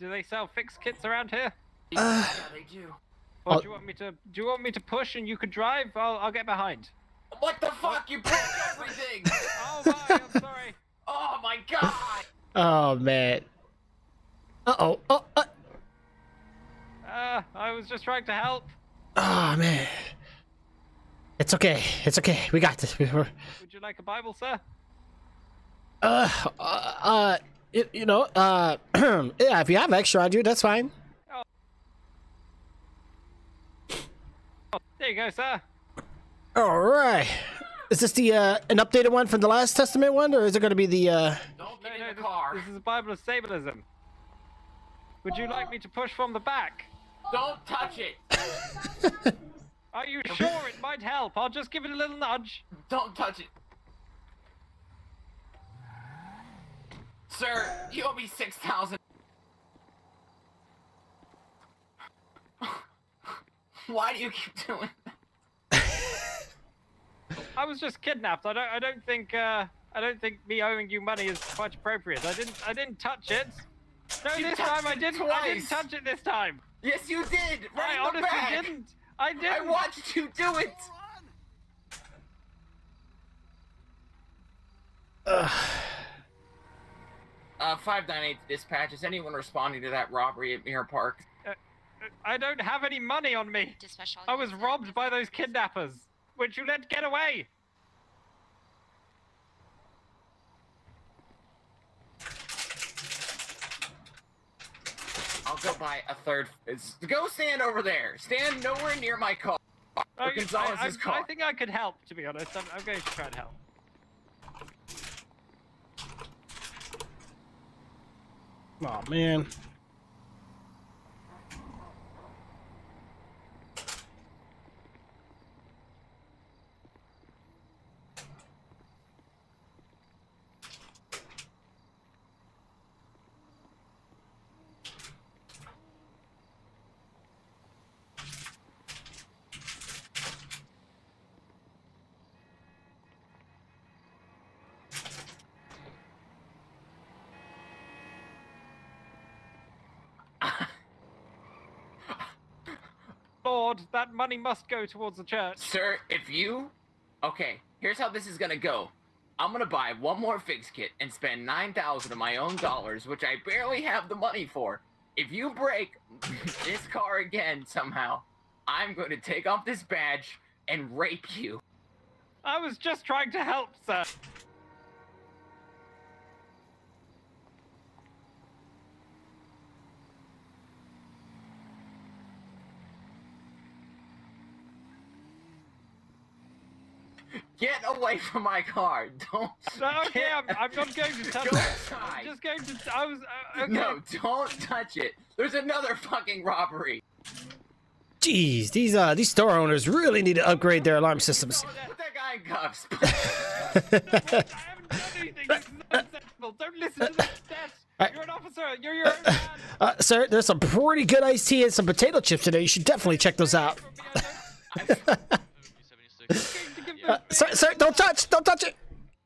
Do they sell fix kits around here? Uh, Yeah, they do. Or Oh. do you want me to do you want me to push and you could drive? I'll I'll get behind. What the fuck? You broke everything! (laughs) Oh my, I'm sorry. (laughs) oh my god! oh man. Uh oh. Oh. Uh, Uh, I was just trying to help. oh man. It's okay. It's okay. We got this. We're, Would you like a Bible, sir? uh, uh, uh, you, you know, uh, (clears throat) yeah. If you have extra on you, that's fine. Oh, there you go, sir. All right. Is this the uh, an updated one from the last Testament one, or is it going to be the? uh Don't get no, in the this, car. this is a Bible of Stabilism. Would you like me to push from the back? Don't touch it! (laughs) Are you sure it might help? I'll just give it a little nudge. Don't touch it! Sir, you owe me 6,000. Why do you keep doing that? (laughs) I was just kidnapped. I don't. I don't think. Uh, I don't think me owing you money is quite appropriate. I didn't. I didn't touch it. No, You this time I didn't. I didn't touch it this time. Yes, you did! Right I honestly back. didn't. I didn't. I watched you do it! Uh, 598 dispatch. Is anyone responding to that robbery at Mirror Park? I don't have any money on me. Dispatch I was robbed by those kidnappers, which you let get away. Go buy a third. Go stand over there. Stand nowhere near my car. Oh, or I, I, I, car. I think I could help, to be honest. I'm, I'm going to try and help. Oh man. Lord, that money must go towards the church. Sir, if you. Okay, here's how this is gonna go. I'm gonna buy one more fix kit and spend 9,000 of my own dollars, which I barely have the money for. If you break (laughs) this car again somehow, I'm going to take off this badge and rape you. I was just trying to help, sir. Get away from my car. (laughs) Don't. No, okay, I'm, I'm not going to (laughs) touch it. I'm just going to. I was. Uh, okay. No, don't touch it. There's another fucking robbery. Jeez, these uh these store owners really need to upgrade their alarm systems. Put that guy in cuffs. (laughs) I haven't done anything. This is unacceptable. Don't listen to this test. You're an officer. You're your own man. Uh, sir, there's some pretty good iced tea and some potato chips today. You should definitely check those out. Uh, sir, sir, don't touch! Don't touch it!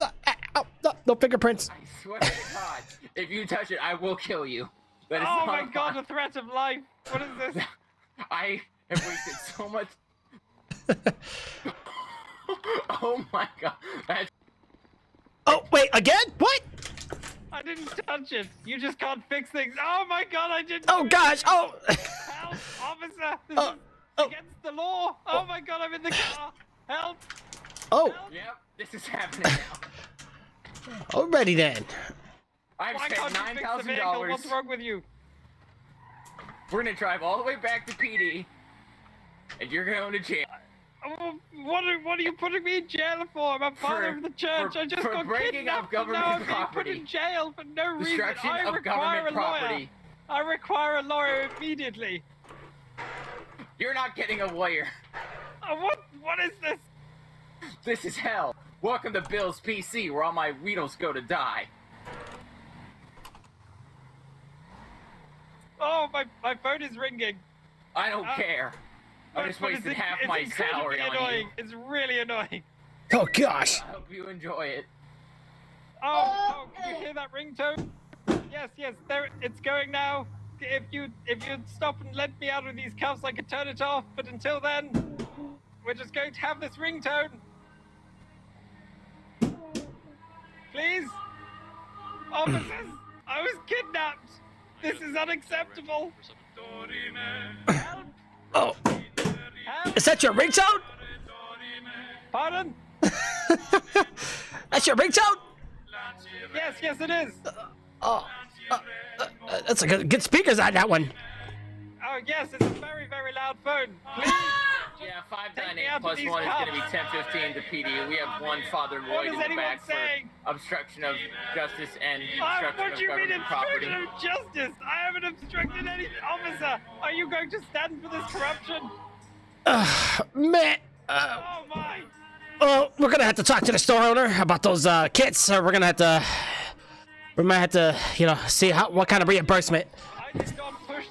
Uh, uh, oh, no, no fingerprints. I swear to God, if you touch it, I will kill you. That is Oh not my god, lie. the threat of life! What is this? (laughs) I have wasted so much. (laughs) oh my God, that's Oh, wait, again? What? I didn't touch it. You just can't fix things. Oh my god, I didn't. Oh do gosh! Oh! Help, (laughs) officer! This Oh, is oh. against the law. Oh my god, I'm in the car. Help! Oh, yep. This is happening now. (laughs) already then. I've Why spent can't you nine fix the thousand vehicle? dollars. What's wrong with you? We're gonna drive all the way back to PD, and you're going to jail. Oh, What are, what are you putting me in jail for? I'm a father For- of the church. for- I just got breaking kidnapped up government and now I'm being put in jail for no reason. I require government a lawyer. I require a lawyer immediately. You're not getting a lawyer. Uh, what? What is this? This is hell. Welcome to Bill's PC, where all my Weedles go to die. Oh, my my phone is ringing. I don't Uh, care. I But- just but wasted inc- half my incredibly salary on annoying. you. It's really annoying. Oh gosh! I hope you enjoy it. Oh, oh, can you hear that ringtone? Yes, yes, there it's going now. If you if you'd stop and let me out of these cuffs, I could turn it off. But until then, we're just going to have this ringtone. Please, officers, I was kidnapped. This is unacceptable. Help! (coughs) Oh, Help! is that your ringtone? Pardon? (laughs) That's your ringtone? Yes, yes, it is. Oh, uh, uh, uh, that's a good, good speakers on that one. Oh, yes, it's a very, very loud phone. Please. Yeah, Take me 598 out plus of these 1 is going to be 1015 to PD. We have one Father What Lloyd in the anyone back saying? for obstruction of justice and Ah, obstruction what of do you mean property. obstruction of justice? I haven't obstructed any officer. Are you going to stand for this corruption? Uh, man, uh, Oh my! well, we're gonna have to talk to the store owner about those uh, kits. Or we're gonna have to, we might have to, you know, see how what kind of reimbursement.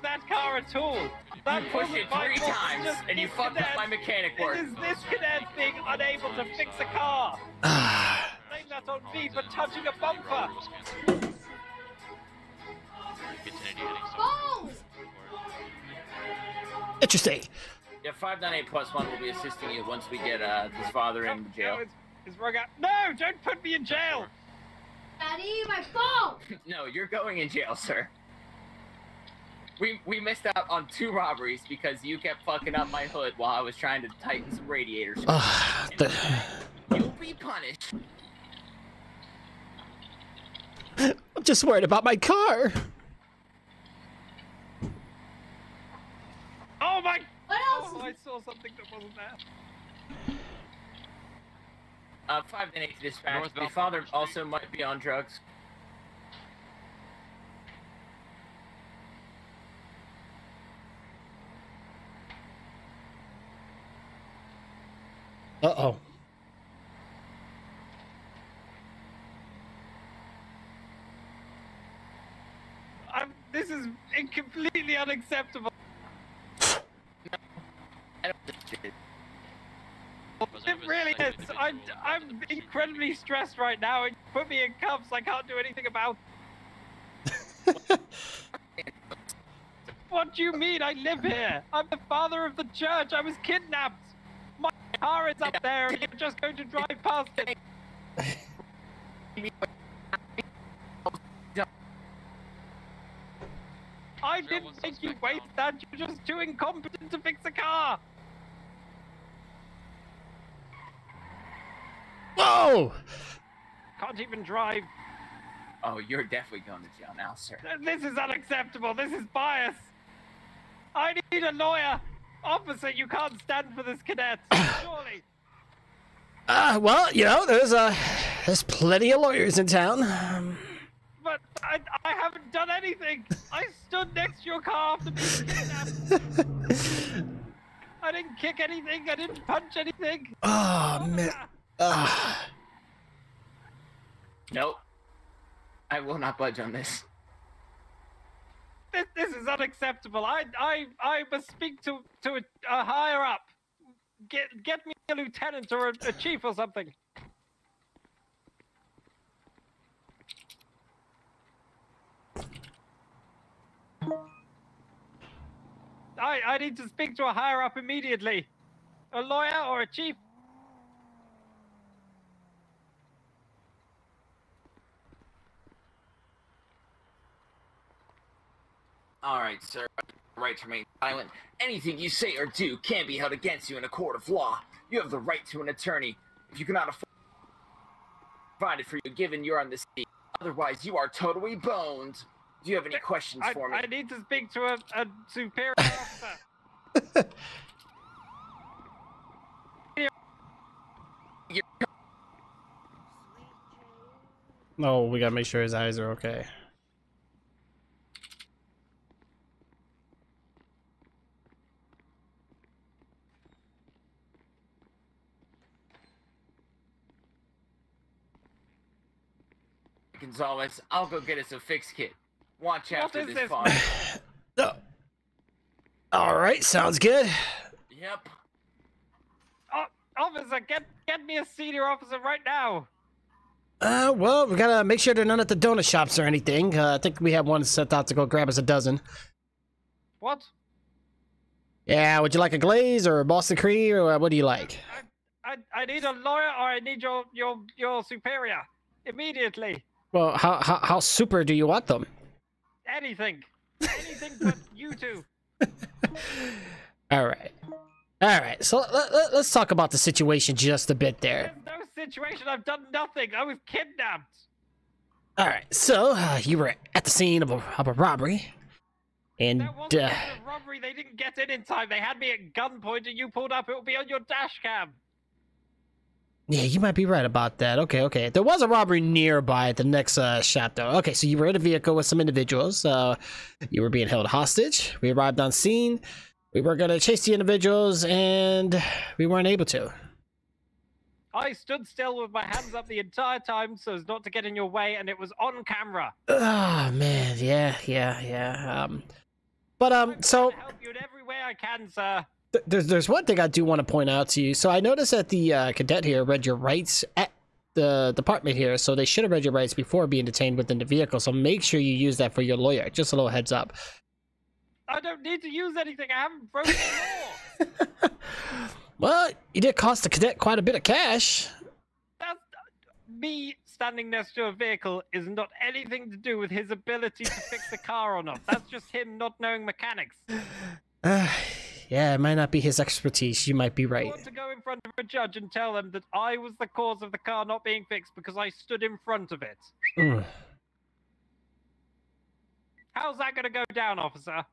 I did not push that car at all. That You pushed it three times, and you this fucked up my mechanic work. It is this cadet being unable to fix a car. (sighs) Blame that on me for touching a bumper. Interesting. Yeah, 598 plus 1 will be assisting you once we get uh, this father in jail. No, it's, it's out. No, don't put me in jail. Daddy, my phone! (laughs) no, you're going in jail, sir. We, we missed out on two robberies because you kept fucking up my hood while I was trying to tighten some radiators. Uh, the, You'll be punished. I'm just worried about my car. Oh my! What else? Oh, I saw something that wasn't there. Uh, 598 dispatch. The father also might be on drugs. Uh oh. I'm, this is completely unacceptable. I don't think it- It really is. I'm, I'm incredibly stressed right now. and you Put me in cuffs. I can't do anything about. (laughs) what do you mean? I live here. I'm the father of the church. I was kidnapped. My car is up there, and you're just going to drive past it. (laughs) I didn't one make you suspect wait that. You're just too incompetent to fix a car. Whoa! Can't even drive. Oh, you're definitely going to jail now, sir. This is unacceptable. This is bias. I need a lawyer. Officer, you can't stand for this cadet. (coughs) Surely. Uh, well, you know, there's uh, there's plenty of lawyers in town. Um, But I, I haven't done anything. I stood next to your car after being kidnapped. I didn't kick anything. I didn't punch anything. oh man. Uh, Nope. I will not budge on this. This, this is unacceptable. I, I, I must speak to, to a, a higher up. get get me a lieutenant or a, a chief or something. I I need to speak to a higher up immediately. A lawyer or a chief. All right, sir. Right to remain silent. Anything you say or do can be held against you in a court of law. You have the right to an attorney. If you cannot afford provided for you, given you're on the scene. Otherwise, you are totally boned. Do you have any questions I, for me? I need to speak to a, a superior officer. No, (laughs) (laughs) oh, we gotta make sure his eyes are okay. Gonzalez, I'll go get us a fix kit. Watch after is this this, fine. (laughs) All right, sounds good. Yep. Oh, officer, get get me a senior officer right now. Uh, well, we gotta make sure they're none at the donut shops or anything. Uh, I think we have one set out to go grab us a dozen. What? Yeah, would you like a glaze or a Boston cream or uh, what do you like? I I need a lawyer or I need your your your superior immediately. Well, how how, how super do you want them? Anything, anything but (laughs) you two. All right, all right. So let, let, let's talk about the situation just a bit there. No situation. I've done nothing. I was kidnapped. All right. So uh, you were at the scene of a of a robbery, and That wasn't uh, a robbery. They didn't get in in time. They had me at gunpoint, and you pulled up. It will be on your dash cam. Yeah, you might be right about that. Okay, okay. There was a robbery nearby at the next uh, shop, though. Okay, so you were in a vehicle with some individuals. Uh, you were being held hostage. We arrived on scene. We were gonna chase the individuals, and we weren't able to. I stood still with my hands up the entire time so as not to get in your way, and it was on camera. Oh man, yeah, yeah, yeah. Um, but um, so Help you in every way I can, sir. Th- there's there's one thing I do want to point out to you. So I noticed that the uh, cadet here read your rights at the department here, so they should have read your rights before being detained within the vehicle. So make sure you use that for your lawyer. Just a little heads up. I don't need to use anything. I haven't broken the law. (laughs) Well, you did cost the cadet quite a bit of cash. That's me standing next to a vehicle is not anything to do with his ability to fix the car or not. That's just him not knowing mechanics. (sighs) (sighs) Yeah, it might not be his expertise. You might be right. I right. want to go in front of a judge and tell them that I was the cause of the car not being fixed because I stood in front of it. Mm. How's that going to go down, officer?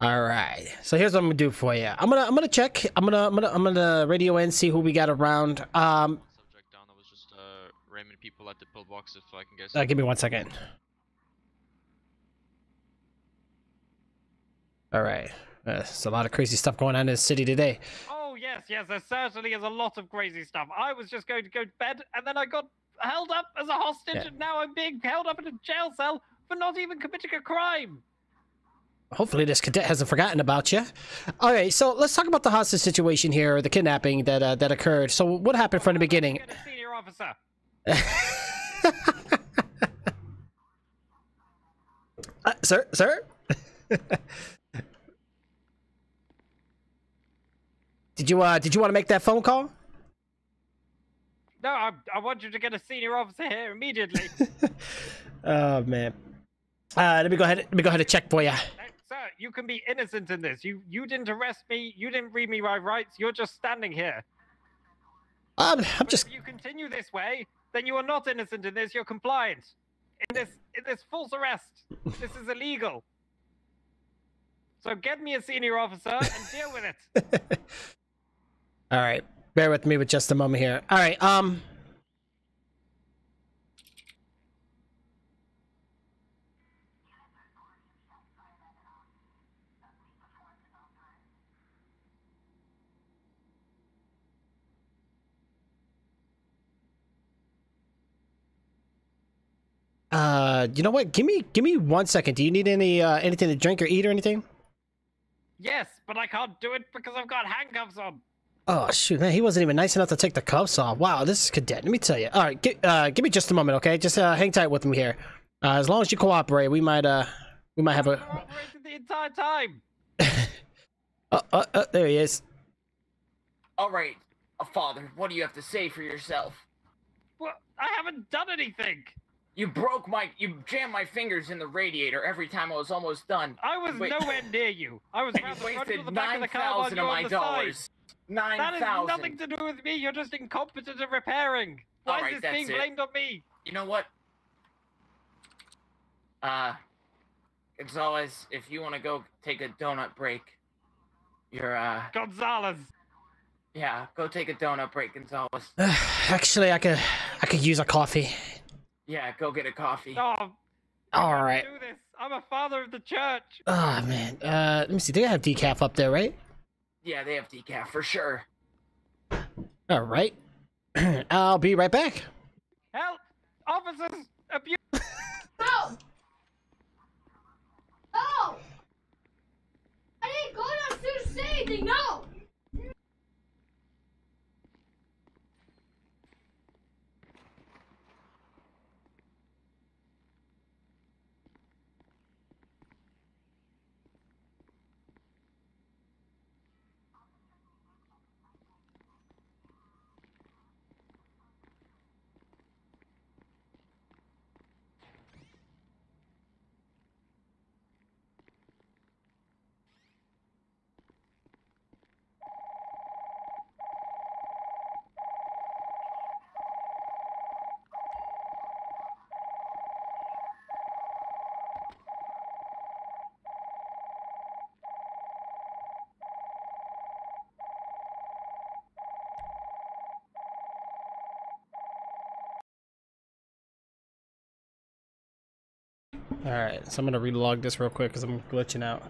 All right. So here's what I'm gonna do for you. I'm gonna I'm gonna check. I'm gonna I'm gonna I'm gonna radio in see who we got around. Um, Subject down. That was just uh, random people at the pillbox, if I can guess. uh, give me one second. All right. Uh, there's a lot of crazy stuff going on in the city today. Oh, yes, yes, there certainly is a lot of crazy stuff. I was just going to go to bed and then I got held up as a hostage Yeah. and now I'm being held up in a jail cell for not even committing a crime. Hopefully, this cadet hasn't forgotten about you. All right. So let's talk about the hostage situation here, the kidnapping that uh, that occurred. So what happened from the beginning? Senior officer. (laughs) Uh, sir, sir. (laughs) did you uh did you want to make that phone call? No, I, I want you to get a senior officer here immediately. (laughs) Oh man. Uh, let me go ahead. Let me go ahead and check for you. Sir, you can be innocent in this. You you didn't arrest me. You didn't read me my rights. You're just standing here. Um, I'm But just. If you continue this way, then you are not innocent in this. You're compliant. In this in this false arrest. This is illegal. So get me a senior officer and deal with it. (laughs) All right. Bear with me with just a moment here. All right. Um. Uh, you know what? Give me, give me one second. Do you need any, uh, anything to drink or eat or anything? Yes, but I can't do it because I've got handcuffs on. Oh shoot, man, he wasn't even nice enough to take the cuffs off. Wow, this is cadet. Let me tell you. All right, gi- uh, give me just a moment, okay? Just uh, hang tight with me here. Uh, as long as you cooperate, we might uh, we might have a. Operated the entire time. (laughs) Uh, uh, uh, there he is. All right, uh, father, what do you have to say for yourself? Well, I haven't done anything. You broke my, you jammed my fingers in the radiator every time I was almost done. I was Wait. nowhere near you. I was (laughs) around you the front wasted of the back of the car while you of my on the side. Dollars. Nine That has thousand. nothing to do with me. You're just incompetent at repairing. Why All right, is this being it. blamed on me? You know what? Uh, Gonzalez, if you want to go take a donut break, you're uh, Gonzalez. yeah, go take a donut break, Gonzalez. (sighs) Actually, I could I could use a coffee. Yeah, go get a coffee. Oh, All right. do this. I'm a father of the church. Oh man. Uh, let me see. They have decaf up there, right? Yeah, they have decaf for sure. All right. (clears throat) I'll be right back. Help! Officers! Abuse! (laughs) No! No! I didn't go downstairs to say anything, no! All right. So I'm gonna relog this real quick because I'm glitching out.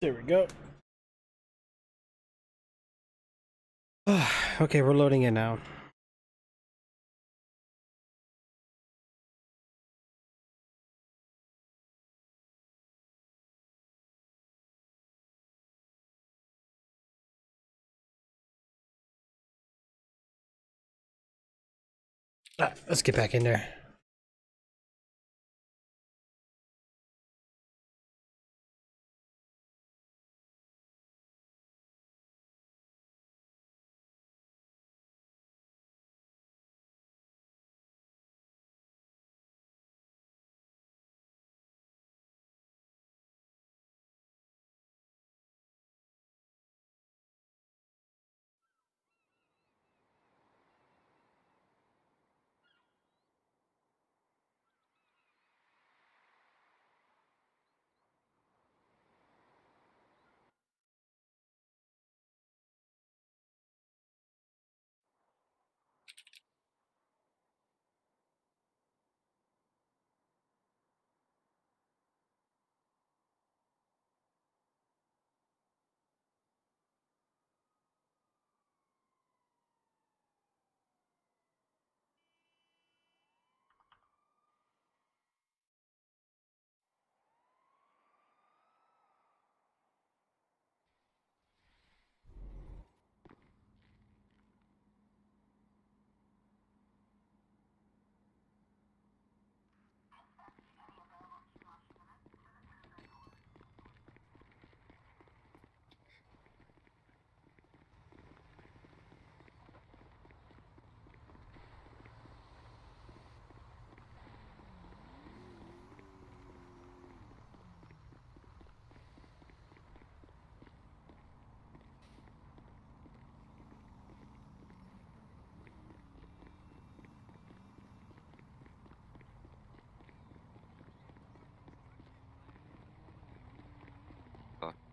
There we go. (sighs) okay, we're loading in now. Ah, let's get back in there.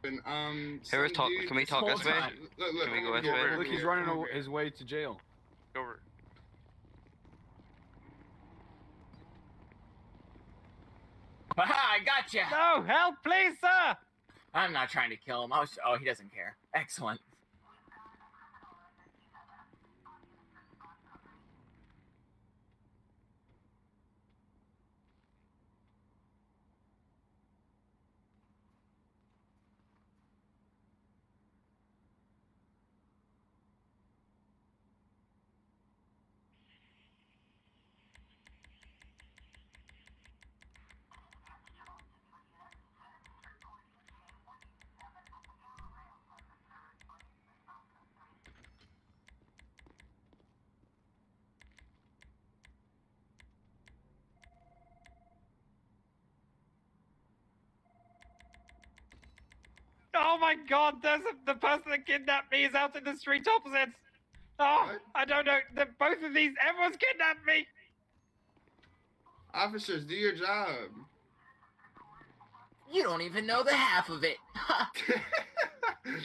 Happened. Um. Hey, talk- dude- can we talk whole this way? Look, look, Can we go this way? Look, he's running over his way to jail. Go over. Haha, (laughs) I gotcha. No, help, please, sir. I'm not trying to kill him. I was. Oh, he doesn't care. Excellent. Oh my god, there's a, the person that kidnapped me is out in the street opposite. Oh, I don't know. The, both of these, everyone's kidnapped me. Officers, do your job. You don't even know the half of it. (laughs)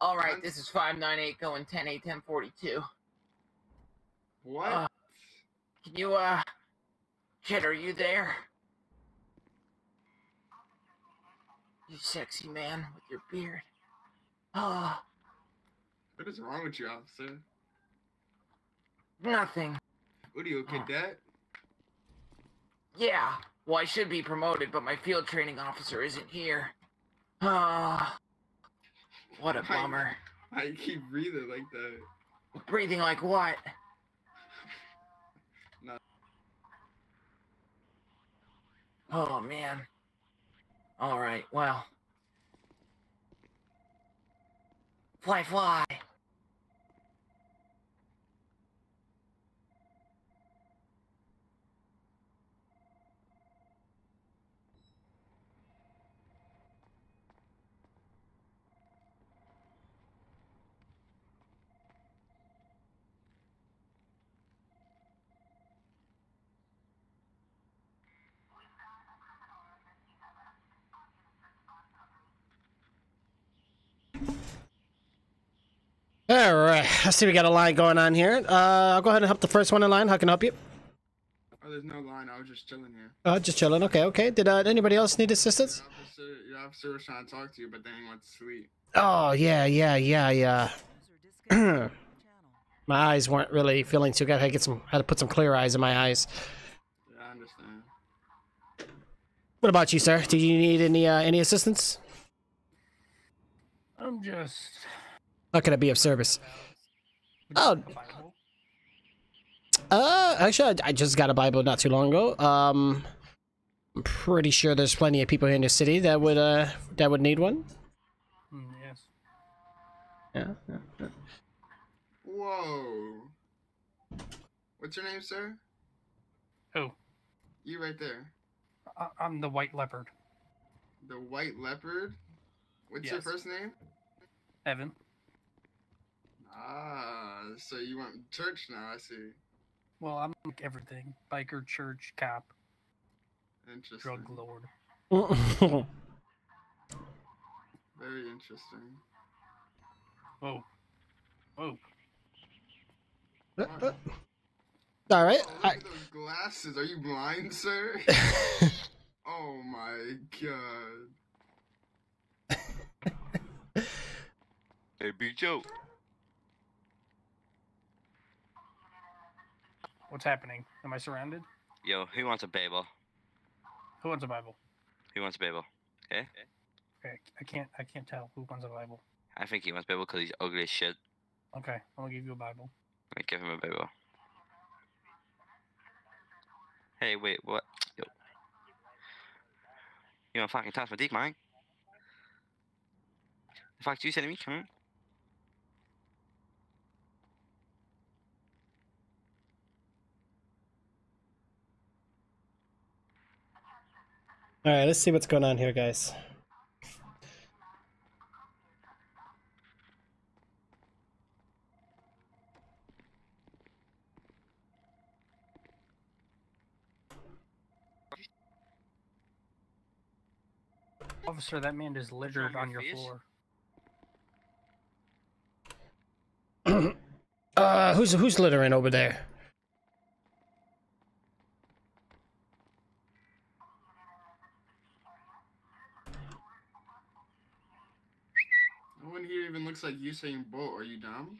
All right, this is 598 going 10 8 10 42. What? Uh, can you, uh, Jet, are you there? You sexy man with your beard. Oh, What is wrong with you, officer? nothing. What are you, a cadet? Yeah, well, I should be promoted, but my field training officer isn't here. Ah, what a bummer. I keep breathing like that? Breathing like what? No. Oh, man. All right, well. Fly, fly. All right, I see we got a line going on here. Uh, I'll go ahead and help the first one in line. How can I help you? Oh, there's no line. I was just chilling here. Uh, just chilling. Okay, okay. Did uh, anybody else need assistance? Officer, your officer was trying to talk to you, but then he went to sleep. Oh yeah, yeah, yeah, yeah. (clears throat) my eyes weren't really feeling too good. I had to get some. Had to put some clear eyes in my eyes. Yeah, I understand. What about you, sir? Do you need any uh, any assistance? I'm just. How can I be of service? Oh, uh, actually, I I just got a Bible not too long ago. Um, I'm pretty sure there's plenty of people here in the city that would uh that would need one. Mm, yes. Yeah. yeah, yeah. Whoa. What's your name, sir? Who? You right there. I- I'm the white leopard. The white leopard? What's your first name? Evan. Ah, so you went to church now, I see. Well, I'm like everything: biker, church, cop, Interesting. drug lord. (laughs) Very interesting. Whoa. Whoa. All right. Oh, look I, those glasses. Are you blind, sir? (laughs) oh my god. (laughs) Hey, Big Joe. What's happening? Am I surrounded? Yo, who wants a Bible? Who wants a Bible? Who wants a Babel? Okay. Okay, I can't. I can't tell who wants a Bible. I think he wants a Bible because he's ugly as shit. Okay, I'm gonna give you a Bible. I give him a Bible. Hey, wait, what? Yo. You wanna fucking toss my dick, man? The fuck you said to me? Come on. All right. Let's see what's going on here, guys. Officer, that man is littered your on your floor. (clears throat) uh, who's who's littering over there? No one here even looks like Usain Bolt. Are you dumb?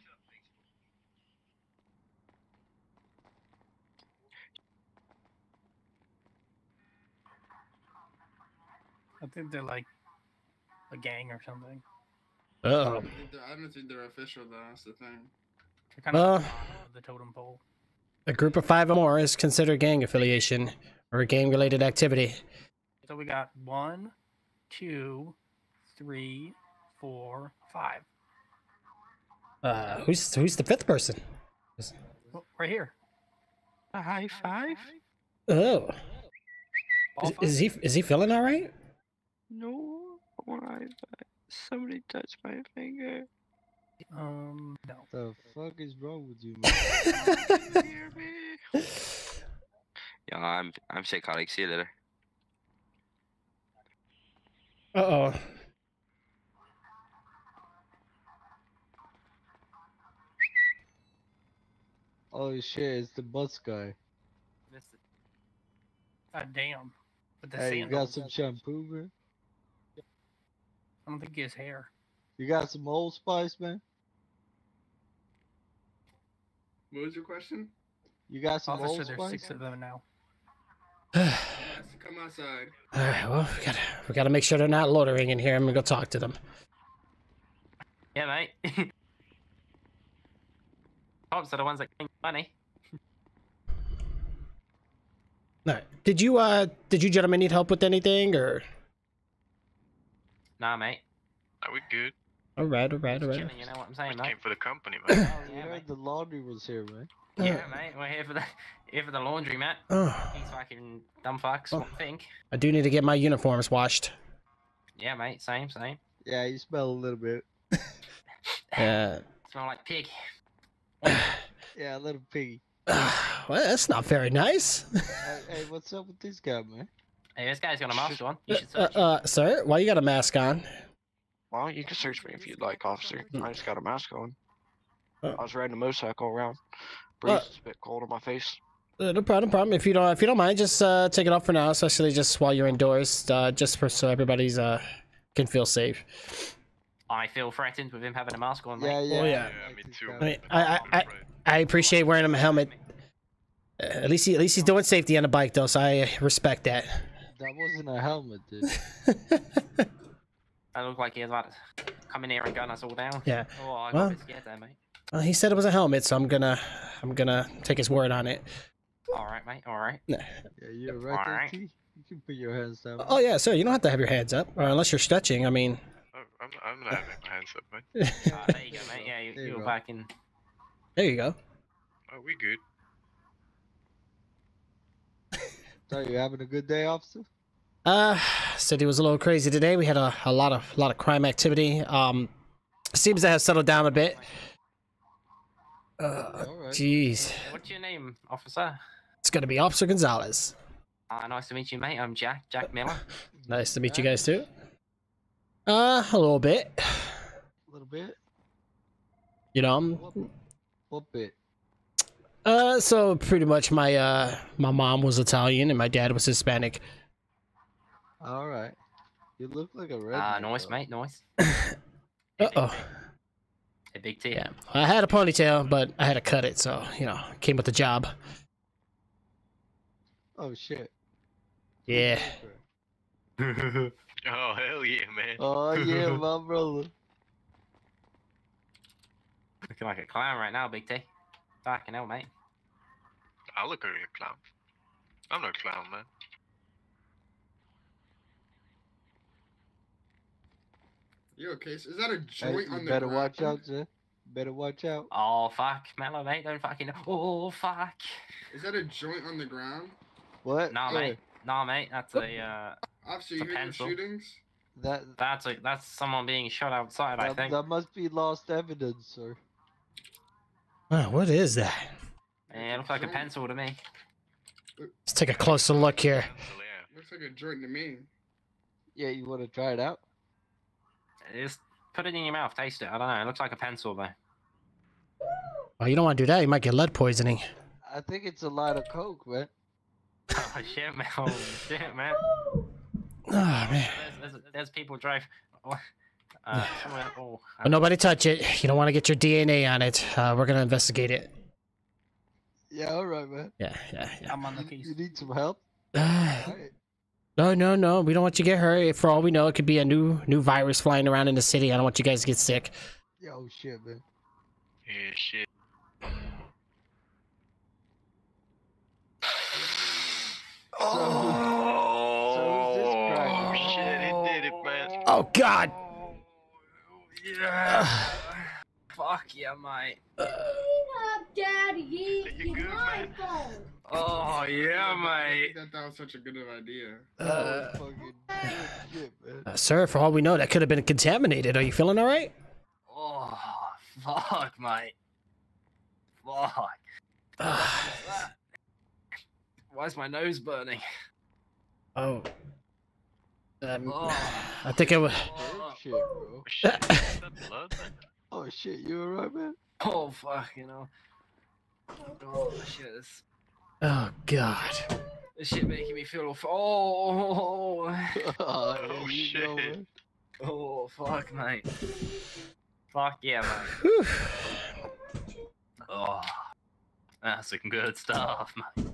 I think they're like a gang or something. Oh, I don't think they're official though. That's the thing. They're kind of Uh. the totem pole. a group of five or more is considered gang affiliation or a gang-related activity. So we got one, two, three, four, five. Uh, who's who's the fifth person? Right here. A high five? Oh, is, is he is he feeling all right? No. Why? Somebody touched my finger. Um, no. The fuck is wrong with you, (laughs) man? Hear me? (laughs) Yeah, I'm I'm psychotic. See you later. Uh oh. Oh shit, it's the bus guy. God damn. With the Hey, you got some shampoo, man? I don't think he has hair. You got some Old Spice, man? What was your question? You got some Officer, Old there's Spice? six of them now. (sighs) Yes, Come outside. All right. Well, we gotta we gotta make sure they're not loitering in here. I'm gonna go talk to them. Yeah, mate. (laughs) Cops are the ones that bring money. (laughs) All right. Did you uh did you gentlemen need help with anything or? Nah, mate. Are we good? All right. All right. All right. Chilling, you know what I'm saying, mate? Came for the company, (coughs) mate. Oh, yeah, heard mate. the laundry was here, mate. Yeah, mate. We're here for the here for the laundry, mate. Oh, These fucking dumb fucks. What do you think? I do need to get my uniforms washed. Yeah, mate. Same, same. Yeah, you smell a little bit. (laughs) Uh, (laughs) Smell like pig. (sighs) Yeah, a little piggy. (sighs) well, that's not very nice. hey, hey, what's up with this guy, man? Hey, this guy's got a mask on. You should uh, search. him. uh, sir, why you got a mask on? Well, you can search me if you'd like, officer. I just got a mask on. Uh. I was riding a motorcycle around. Breeze is a bit cold on my face. Uh, no problem, no problem. If you don't, if you don't mind, just uh, take it off for now, especially just while you're indoors, uh, just for so everybody's uh can feel safe. I feel threatened with him having a mask on, mate. Yeah, yeah. Oh, yeah. me too. I mean, I, I, I, I appreciate wearing him a helmet. Uh, at least, he, at least he's doing safety on the bike, though, so I respect that. That wasn't a helmet, dude. (laughs) I look like he was about to come in here and gun us all down. Yeah. Oh, I got Well- a bit scared there, mate. Well, he said it was a helmet, so I'm gonna, I'm gonna take his word on it. All right, mate. All right. Yeah, you're right there, Alright. You can put your hands down. Oh yeah, sir. You don't have to have your hands up, or unless you're stretching. I mean, I'm, I'm not having my hands up, man. (laughs) Ah, there you go, mate. (laughs) Yeah, you, There you you were go. back in. there you go. Oh, we good. (laughs) So you having a good day, officer? Uh, city was a little crazy today. We had a, a lot of, a lot of crime activity. Um, seems to have settled down a bit. Uh, Alright. jeez, What's your name, officer? it's gonna be Officer Gonzalez. Uh, nice to meet you, mate. I'm Jack. Jack Miller. Nice to meet you guys too. Uh, a little bit. A little bit. You know, I'm, What, what bit? uh, so pretty much my uh my mom was Italian and my dad was Hispanic. All right. You look like a redneck. Ah, nice, mate. Nice. (laughs) Uh oh. A big T. Yeah, I had a ponytail, but I had to cut it, so you know, came with the job. Oh shit. Yeah. (laughs) (laughs) Oh, hell yeah, man. Oh yeah, (laughs) my brother. Looking like a clown right now, Big T. Fucking hell, mate. I look like a clown. I'm no clown, man. You okay? Is that a joint you on the ground? better ground? watch out, sir. Better watch out. Oh fuck, Mellow, mate. Don't fucking. Oh fuck. Is that a joint on the ground? What? Nah, Yeah, mate. Nah, mate. That's a. Uh, Officer, It's you a hear the shootings? That that's a. That's someone being shot outside. I that, think. that must be lost evidence, sir. Oh, what is that? Yeah, it looks like a pencil to me. Let's take a closer look here. Yeah. Looks like a joint to me. Yeah, you want to try it out? Just put it in your mouth, taste it. I don't know. It looks like a pencil though. Oh, you don't want to do that. You might get lead poisoning. I think it's a lot of coke, man. (laughs) Oh shit, man! Oh shit, man! Oh man. There's, there's, there's people drive. (laughs) Uh, oh, But nobody touch it. You don't want to get your DNA on it. Uh, we're gonna investigate it. Yeah, all right, man. Yeah, yeah, yeah. I'm on the case. You need some help? Uh, (sighs) Alright. no, no, no. We don't want you to get hurt. For all we know, it could be a new new virus flying around in the city. I don't want you guys to get sick. Yeah, oh shit, man. Yeah, shit. (sighs) Oh, shit, he did it, man. Oh God. Yeah. Fuck yeah, mate. Clean up, Daddy. It's my phone. Oh yeah, mate. That that was such a good idea. Uh, fucking good shit, man. Uh, sir, for all we know, that could have been contaminated. Are you feeling all right? Oh fuck, mate. Fuck. Why is my nose burning? Oh. Um, (sighs) Oh. I think it was. Oh, shit, bro. Shit, blood, man? Oh shit, you alright, man? Oh fuck, you know. Oh shit, this, Oh God. this shit making me feel. F- oh, (laughs) oh, Oh, you shit. Go, oh fuck, mate. Fuck yeah, mate. Oh, that's some good stuff, mate.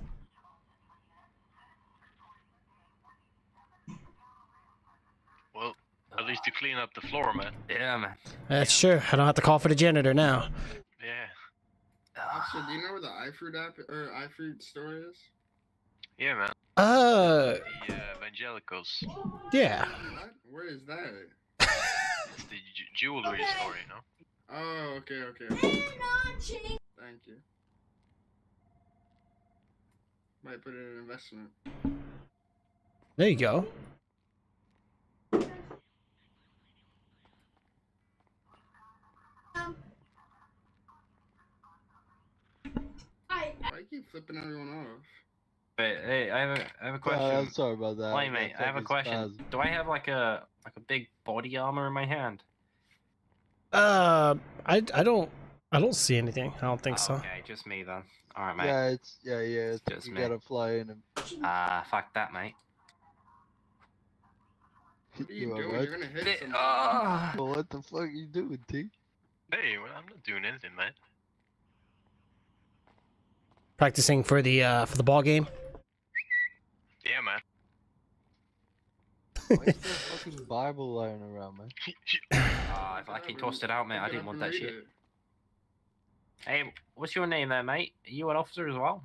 Well, at least you clean up the floor, man. Yeah, man. That's true. I don't have to call for the janitor now. Yeah. Actually, do you know where the iFruit app or iFruit store is? Yeah, man. Uh, The uh, Vangelico's. yeah. What? Where is that? It's the ju- jewelry store, you know? Oh, okay, okay. Thank you. Might put it an investment. There you go. Keep flipping everyone off? Wait, hey, I have a, I have a question. Uh, I'm sorry about that. Wait, mate, I have a question. spasm. Do I have like a like a big body armor in my hand? Uh, I I don't I don't see anything. I don't think Oh, so. Okay, just me then. All right, mate. Yeah, it's yeah, yeah. It's, Just you me. gotta fly in and Ah, fuck that, mate. What are you, you doing? alright? You're gonna hit It- somebody. ah. Well, what the fuck you doing, T? Hey, well, I'm not doing anything, man. Practicing for the uh for the ball game. Yeah, man. Why is there a fucking Bible lying around, man? (laughs) Ah, if I can toss it out, mate, I didn't want that shit. it. Hey, what's your name there, mate? Are you an officer as well?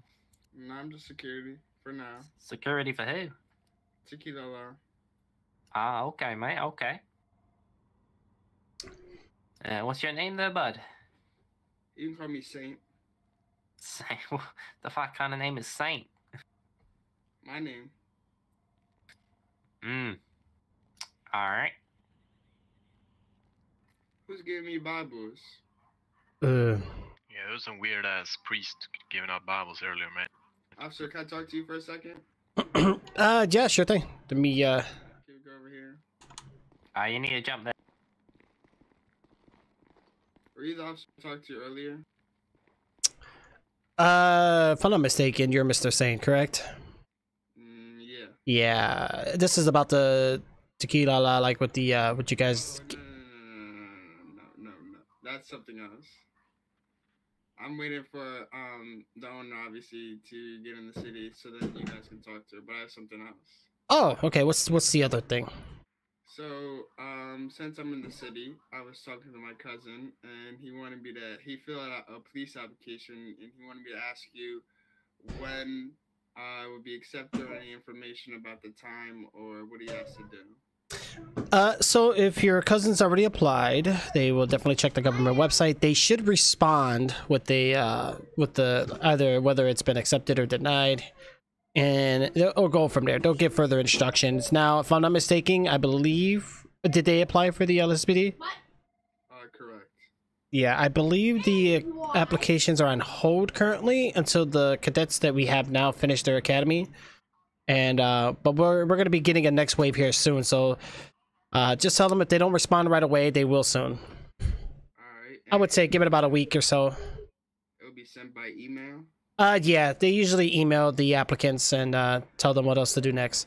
No, I'm just security for now. Security for who? Tequi-la-la. Ah, okay, mate, okay. Uh, what's your name there, bud? You can call me Saint. Saint. (laughs) the fuck kind of name is Saint? My name. Hmm. Alright. Who's giving me Bibles? Uh, Yeah, there was some weird ass priest giving out Bibles earlier, man. Officer, can I talk to you for a second? (clears throat) uh, yeah, sure thing. Let me uh. Can we go over here? Ah, you need to jump there. Were you the officer I talked to you earlier? Uh, if I'm not mistaken, you're Mr. Saint, correct? Mm, yeah. Yeah. This is about the tequila, la, like with the uh, what you guys. No, no, no, no. That's something else. I'm waiting for um the owner, obviously, to get in the city so that you guys can talk to her. But I have something else. Oh, okay. What's what's the other thing? So, um, since I'm in the city, I was talking to my cousin, and he wanted me to. He filled out a police application, and he wanted me to ask you when I would be accepted or any information about the time or what he has to do. Uh, so if your cousin's already applied, they will definitely check the government website. They should respond with the uh with the either whether it's been accepted or denied, and they'll go from there. They'll give further instructions. Now, if I'm not mistaken, I believe did they apply for the LSPD? Uh, correct. Yeah, I believe the applications are on hold currently until the cadets that we have now finish their academy. and uh, but we're we're gonna be getting a next wave here soon. So uh, just tell them if they don't respond right away, they will soon. All right. I would say give it about a week or so. It'll be sent by email. Uh, yeah, they usually email the applicants and uh, tell them what else to do next.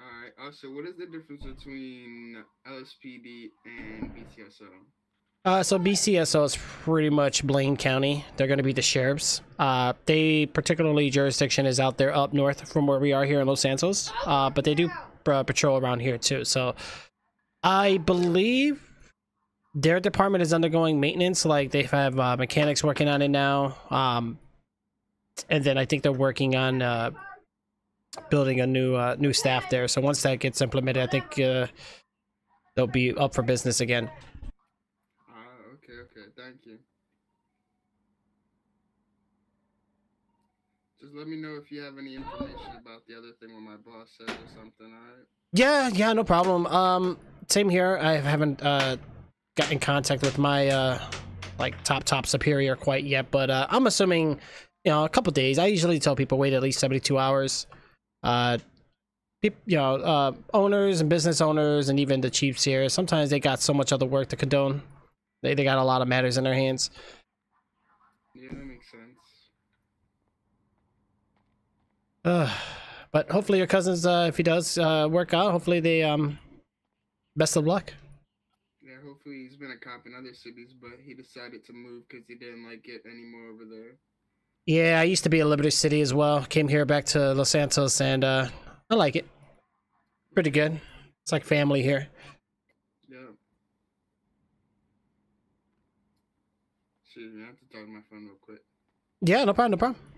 Alright. Also, what is the difference between LSPD and BCSO? Uh, so BCSO is pretty much Blaine County. They're going to be the sheriffs. Uh, they particularly jurisdiction is out there up north from where we are here in Los Santos. Uh, but they do uh, patrol around here too. So I believe their department is undergoing maintenance. Like they have uh, mechanics working on it now. Um, and then I think they're working on uh, building a new uh, new staff there. So once that gets implemented, I think uh, they'll be up for business again. Ah, okay, okay. Thank you. Just let me know if you have any information about the other thing what my boss said or something, alright? Yeah, yeah, no problem. Um, same here. I haven't uh got in contact with my uh like top top superior quite yet, but uh, I'm assuming you know a couple days. I usually tell people wait at least 72 hours. Uh, you know, uh, owners and business owners and even the chiefs here. Sometimes they got so much other work to condone. They they got a lot of matters in their hands. Yeah, that makes sense. Uh, but hopefully your cousins, uh, if he does uh, work out, hopefully they um, best of luck. Yeah, hopefully he's been a cop in other cities, but he decided to move because he didn't like it anymore over there. Yeah, I used to be at Liberty City as well. Came here back to Los Santos, and uh, I like it. Pretty good. It's like family here. Yeah. Me, I have to talk to my phone real quick. Yeah, no problem, no problem.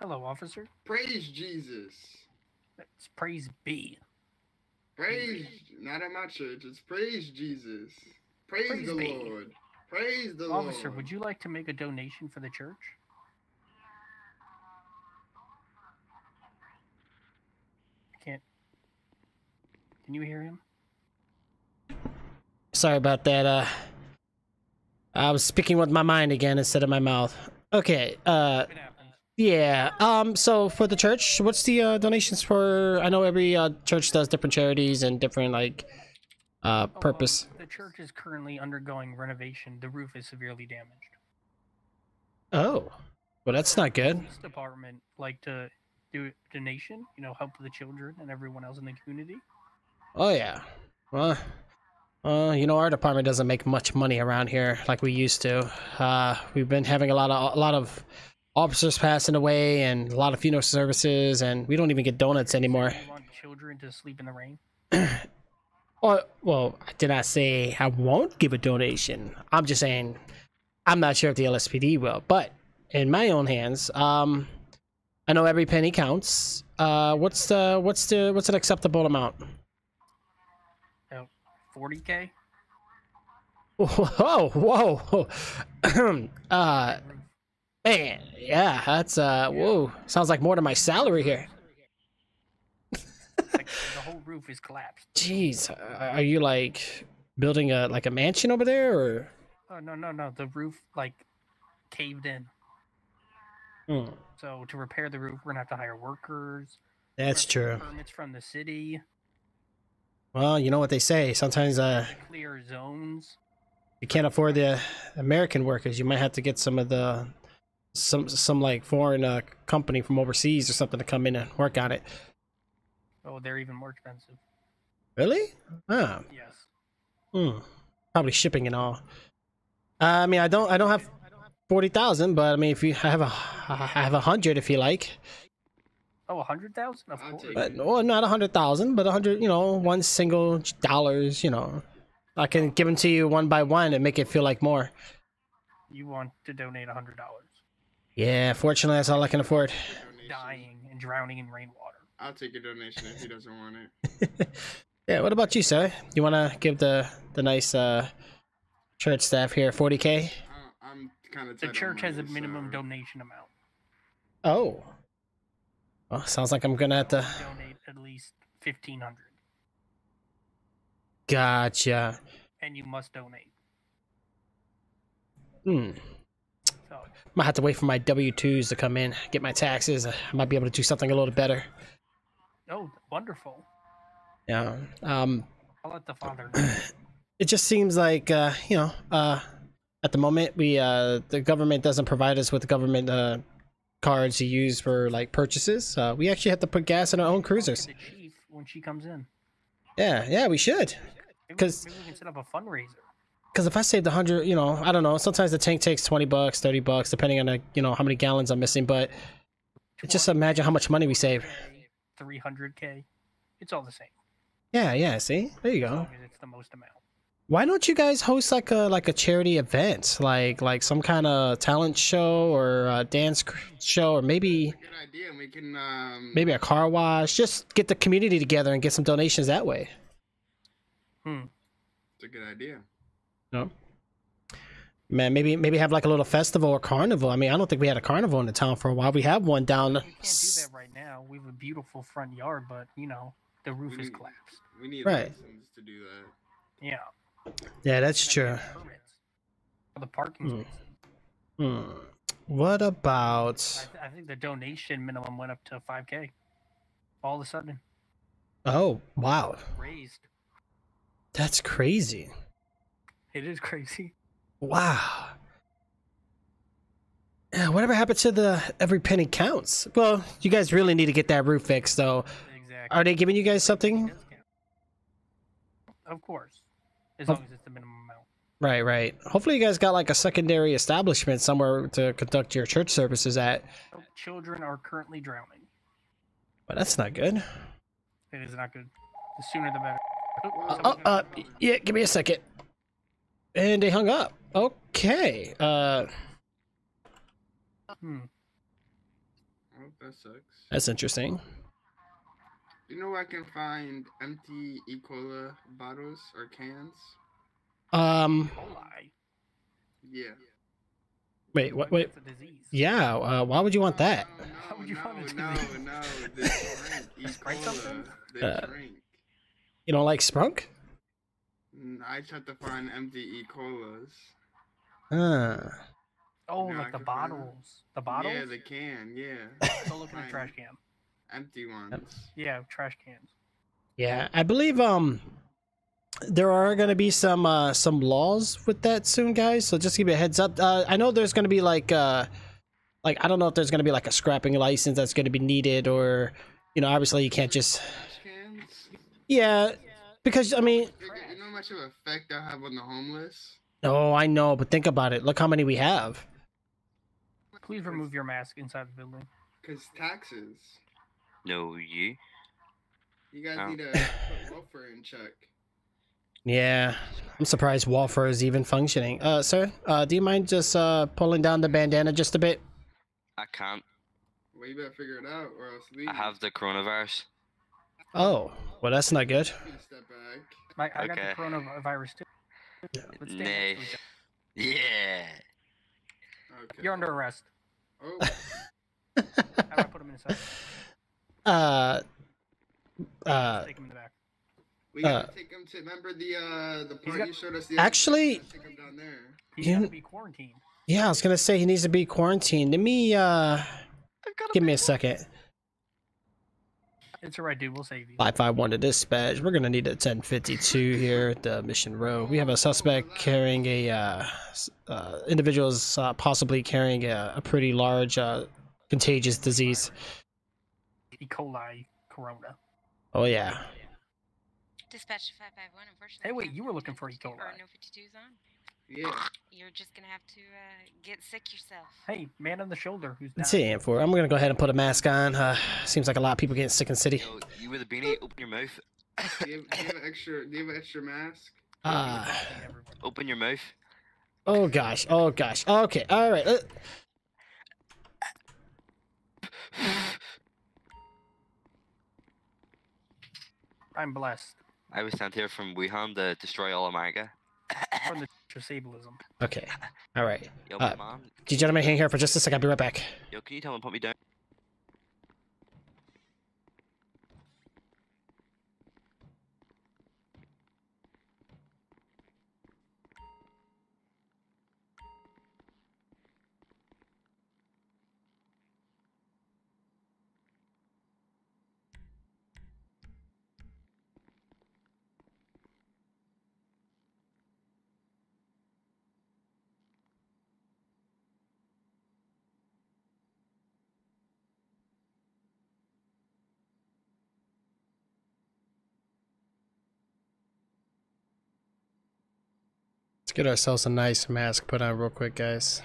Hello, officer. Praise Jesus. It's praise be. Praise, not at my church. It's praise Jesus. Praise, Praise the be. Lord. Praise the Officer, Lord. Officer, would you like to make a donation for the church? I Can't. Can you hear him? Sorry about that. Uh, I was speaking with my mind again instead of my mouth. Okay. Uh, yeah. Um. So for the church, what's the uh, donations for? I know every uh, church does different charities and different like uh purpose. The church is currently undergoing renovation. The roof is severely damaged. Oh, well, that's not good. Police department like to do a donation. You know, help the children and everyone else in the community. Oh yeah. Well, uh, you know our department doesn't make much money around here like we used to. Uh, we've been having a lot of a lot of officers passing away and a lot of funeral services, and we don't even get donuts anymore. You want children to sleep in the rain? (clears throat) Oh, well, did I say I won't give a donation? I'm just saying I'm not sure if the LSPD will, but in my own hands, um, I know every penny counts. Uh, what's the what's the what's an acceptable amount? Oh, 40k. (laughs) Whoa, whoa, (clears throat) uh, man, yeah, that's uh, whoa, sounds like more to my salary here. Like, the whole roof is collapsed. Jeez, are you like building a like a mansion over there, or? Oh no no no! The roof like caved in. Hmm. So to repair the roof, we're gonna have to hire workers. That's true. Permits from the city. Well, you know what they say. Sometimes uh, Clear zones. you can't afford the American workers. You might have to get some of the some some like foreign uh, company from overseas or something to come in and work on it. Oh, they're even more expensive. Really? Ah. Yes. Hmm. Probably shipping and all. Uh, I mean, I don't I don't have forty thousand, but I mean, if you have a I have a hundred if you like. Oh, a hundred thousand? Of course. But well, not a hundred thousand, but a hundred. You know, one single dollars. You know, I can give them to you one by one and make it feel like more. You want to donate a hundred dollars? Yeah, fortunately, that's all I can afford. Dying and drowning in rainwater. I'll take a donation if he doesn't want it. (laughs) Yeah. What about you, sir? You want to give the the nice uh church staff here forty k? Uh, I'm kind of. The church has a minimum donation amount. Oh. Well, sounds like I'm gonna have to. Donate at least fifteen hundred, Gotcha. and you must donate. Hmm. Might have to wait for my W twos to come in, get my taxes. I might be able to do something a little better. Oh, wonderful. Yeah. Um. I'll let the father (clears throat) know. It just seems like uh, you know, uh, at the moment we uh, the government doesn't provide us with government uh cards to use for like purchases. Uh, we actually have to put gas in our own cruisers. The chief when she comes in. Yeah, yeah, we should. Because maybe we can set up a fundraiser. Because if I saved a hundred, you know, I don't know. Sometimes the tank takes twenty bucks, thirty bucks, depending on the, you know how many gallons I'm missing. But just imagine how much money we save. Three hundred k. It's all the same. Yeah, yeah. See, there you As go. long as it's the most amount. Why don't you guys host like a like a charity event, like like some kind of talent show or a dance show, or maybe Good idea. We can. Um, maybe a car wash? Just get the community together and get some donations that way. Hmm. It's a good idea. No. Man, maybe maybe have like a little festival or carnival. I mean, I don't think we had a carnival in the town for a while. We have one down. We can't do that right now. We have a beautiful front yard, but you know the roof is need- collapsed. We need Right. license to do that. Yeah. Yeah, that's true. For the parking. Hmm. spaces. Hmm. What about? I, th- I think the donation minimum went up to five k. All of a sudden, Oh wow, raised. that's crazy. It is crazy. Wow. Yeah, whatever happened to the every penny counts? Well, you guys really need to get that roof fixed, though. Exactly. Are they giving you guys something? Of course, as Oh. long as it's the minimum amount. Right, right. Hopefully, you guys got like a secondary establishment somewhere to conduct your church services at. Children are currently drowning. But that's not good. It is not good. The sooner the better. Oh, Uh, uh, yeah, give me a second. And they hung up. Okay. Uh, Hmm. Oh, that sucks. that's interesting. You know where I can find empty E. cola bottles or cans? Um, Coli. Yeah. wait, what? Wait. It's a disease. Yeah. Uh, why would you want that? How (laughs) would you want it to No, be? no, the (laughs) drink. E. Sprite something? cola. The Uh, drink. You don't like Sprunk? Mm, I just have to find empty E. colas. Uh, Oh, No, like the can find bottles. The bottles. Yeah, the can. Yeah. Go look in the trash can. Empty ones. Yeah, trash cans. yeah, I believe um there are going to be some uh some laws with that soon, guys. So just give you a heads up. Uh, I know there's going to be like uh like I don't know if there's going to be like a scrapping license that's going to be needed or you know, obviously you can't just Trash. Yeah, because I mean, You you know how much of an effect I have on the homeless? oh, I know, but think about it. Look how many we have. Please remove your mask inside the building. Cause taxes. No, you. You guys Oh. need to put (laughs) welfare in check. Yeah, I'm surprised Walfer is even functioning. Uh, sir, uh, do you mind just uh pulling down the bandana just a bit? I can't. Well, you better figure it out, or else leave. I have the coronavirus. Oh, well, that's not good. Step back. I, I got the coronavirus too. Let's stand Nay. next to each other. Yeah. Okay. You're under arrest. Oh, How do I put him in a second? Uh, uh, Take him in the back. we gotta Uh, take him to. Remember the uh the part got- you showed us the. Actually- Let's take him down there. He's You- gotta be quarantined. yeah, I was gonna say he needs to be quarantined. Let me uh, give me a second. It's alright, dude. We'll save you. 551 to dispatch. We're gonna need a 1052 here at the Mission Row. We have a suspect carrying a uh, s- uh, individuals uh, possibly carrying a, a pretty large uh, contagious disease. E. coli corona. Oh yeah. Dispatch 551, unfortunately. Hey, wait, you were looking for E. no coli. Or no 52s on. Yeah. You're just gonna have to uh, get sick yourself. Hey, man on the shoulder who's Let's dying. see, for I'm gonna go ahead and put a mask on. Uh, seems like a lot of people getting sick in city. Yo, you with a beanie, open your mouth. Do you, have, do you have an extra? Do you have an extra mask? Ah. Open your mouth. oh gosh. Oh gosh. Okay. All right. Uh, I'm blessed. I was sent here from Wuhan to destroy all America. From the disableism. okay. (laughs) All right. Yo, Uh, mom. do you gentlemen hang here for just a second? I'll be right back. Yo, can you tell him to put me down? Get ourselves a nice mask put on real quick, guys.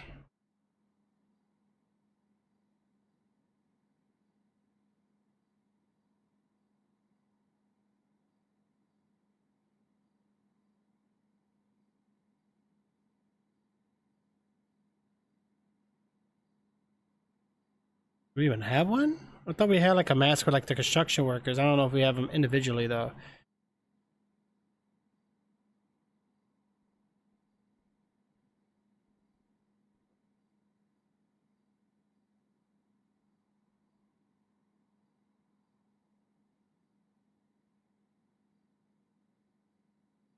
Do we even have one? I thought we had like a mask for like the construction workers. I don't know if we have them individually though.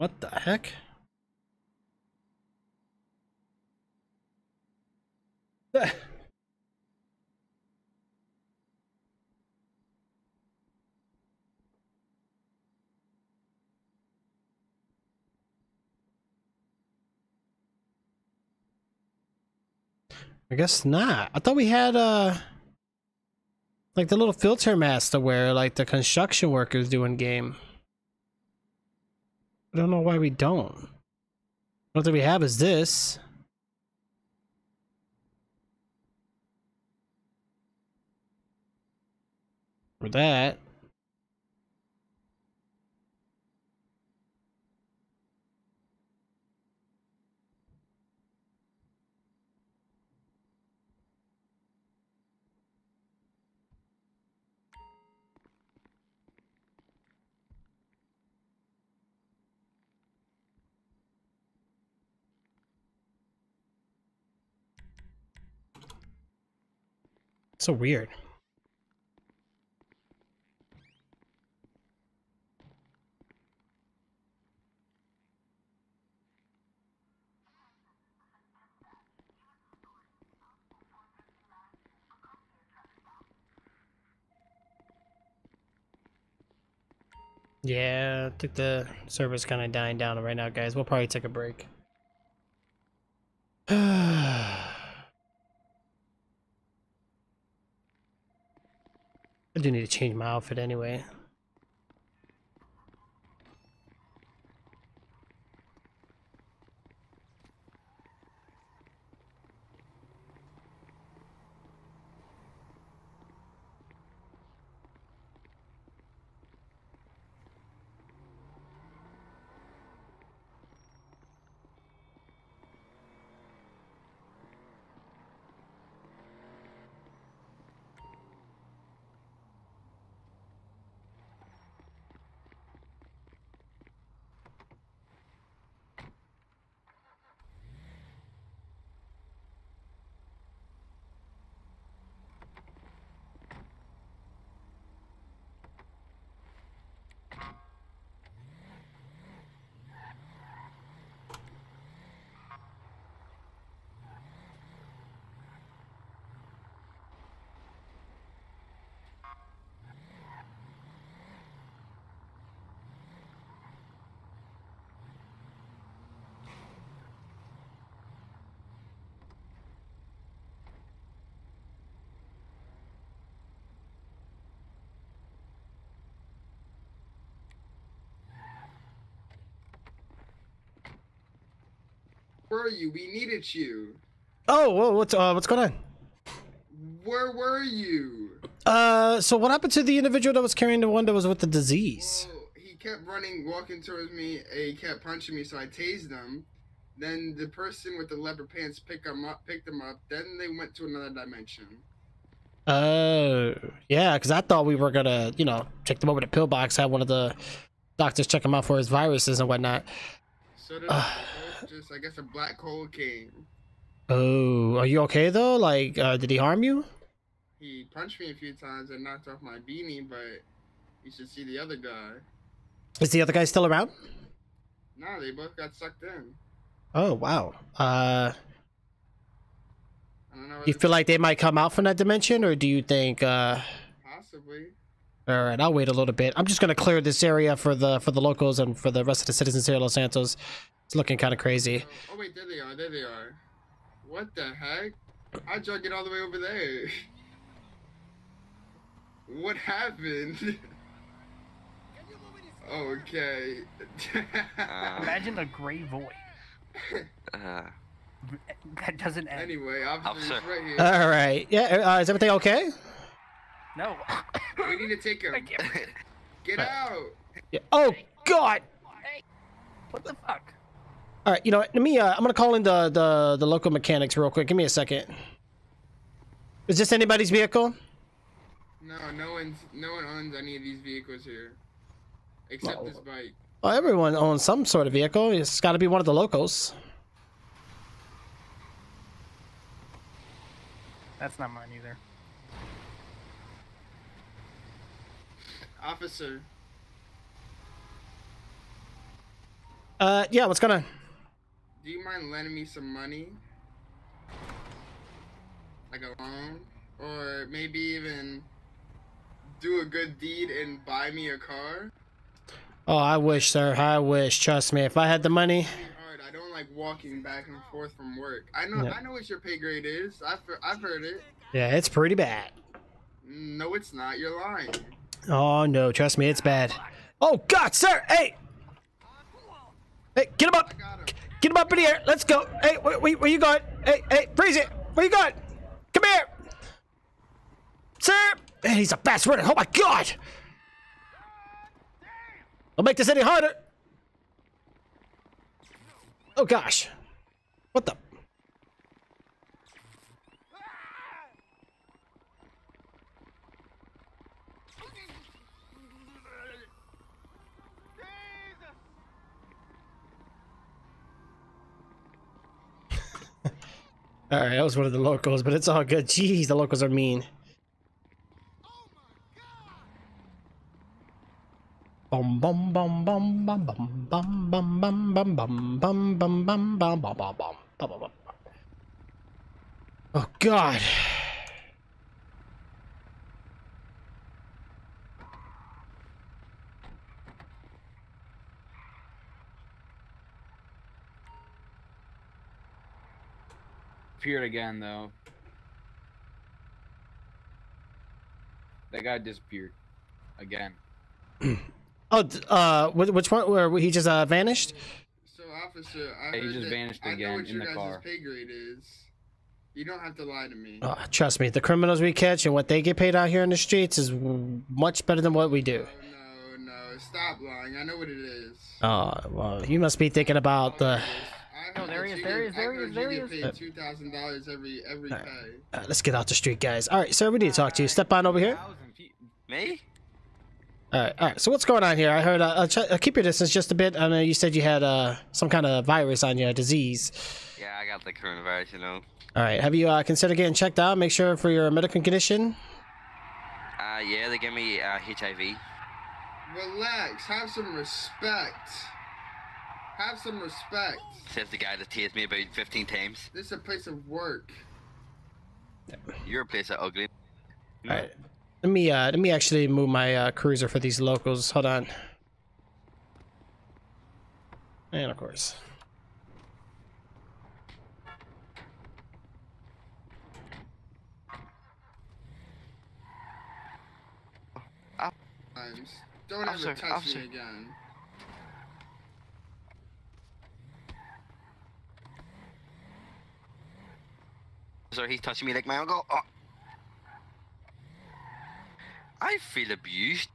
What the heck? (laughs) I guess not. I thought we had uh like the little filter mask to wear like the construction workers do in game. I don't know why we don't. What do we have is this. Or that. So weird. Yeah, I think the server's kind of dying down right now, guys. We'll probably take a break. Do need to change my outfit anyway. Were you? We needed you. Oh, whoa, what's uh, what's going on? Where were you? Uh, so what happened to the individual that was carrying the one that was with the disease? Well, he kept running, walking towards me, and he kept punching me, so I tased him. Then the person with the leopard pants picked him up, picked him up. Then they went to another dimension. Oh, yeah, because I thought we were gonna, you know, take them over the pillbox, have one of the doctors check him out for his viruses and whatnot. So both (sighs) (laughs) just, I guess, a black hole came. Oh, are you okay though? Like, uh, did he harm you? He punched me a few times and knocked off my beanie, but you should see the other guy. Is the other guy still around? No, they both got sucked in. Oh, wow. Uh, I don't know. you feel like they might come out from that dimension, or do you think? uh Possibly. All right, I'll wait a little bit. I'm just gonna clear this area for the for the locals and for the rest of the citizens here in Los Santos. It's looking kind of crazy. Oh wait, there they are. There they are. What the heck? I drug it all the way over there. (laughs) What happened? (laughs) okay. Imagine a gray void. (laughs) Uh, That doesn't end. Anyway, officer's Officer. right here. All right, yeah. Uh, is everything okay? No. we need to take (coughs) him. (laughs) Get out. Yeah. Oh God! What the fuck? All right, you know what? Let me. Uh, I'm gonna call in the the the local mechanics real quick. Give me a second. Is this anybody's vehicle? No, no one's no one owns any of these vehicles here, except Well, this bike. Well, everyone owns some sort of vehicle. It's got to be one of the locals. That's not mine either. Officer, Uh, yeah. What's going on? do you mind lending me some money? Like a loan? Or maybe even do a good deed and buy me a car? Oh, I wish, sir. I wish. Trust me. If I had the money. Hard. I don't like walking back and forth from work. I know. I know what your pay grade is. I've, I've heard it. Yeah, it's pretty bad. No, it's not. You're lying. Oh no, trust me, it's bad. Oh God, sir! Hey, hey, get him up! Get him up in the air! Let's go! Hey, where, where, where you going? Hey, hey, freeze it! Where you going? Come here, sir! Hey, he's a fast runner. Oh my God! Don't make this any harder. Oh gosh, what the? All right, that was one of the locals, but it's all good. Jeez, the locals are mean. Bum bum bum bum bum bum bum bum bum bum bum bum bum bum bum bum bum bum bum. Oh God. Disappeared again, though. That guy disappeared again. (clears throat) Oh, uh, which one? Where he just uh vanished? So, officer, I Yeah, he heard just vanished I know again what in your the guys' car. pay grade is. You don't have to lie to me. Oh, trust me, the criminals we catch and what they get paid out here in the streets is much better than what we do. No, no, stop lying. I know what it is. Oh, well, you must be thinking about the. No, there he is, there he is, there he is, there he is. Paid two thousand dollars every every pay. Uh, let's get out the street, guys. All right, sir, we need to talk to you. Step on over here. Me? All right, all right. So what's going on here? I heard. Uh, uh, uh, keep your distance just a bit. I know you said you had uh some kind of virus on you, a disease. Yeah, I got the coronavirus, you know. All right. Have you uh, considered getting checked out? Make sure for your medical condition. Uh, yeah, they gave me uh, HIV. Relax. Have some respect. Have some respect. Says the guy that tased me about 15 times. This is a place of work. You're a place of ugly. All right. Let me uh let me actually move my uh, cruiser for these locals. Hold on. And of course. Times. Don't Officer, ever touch officer. me again. Officer, he's touching me like my uncle. Oh. I feel abused.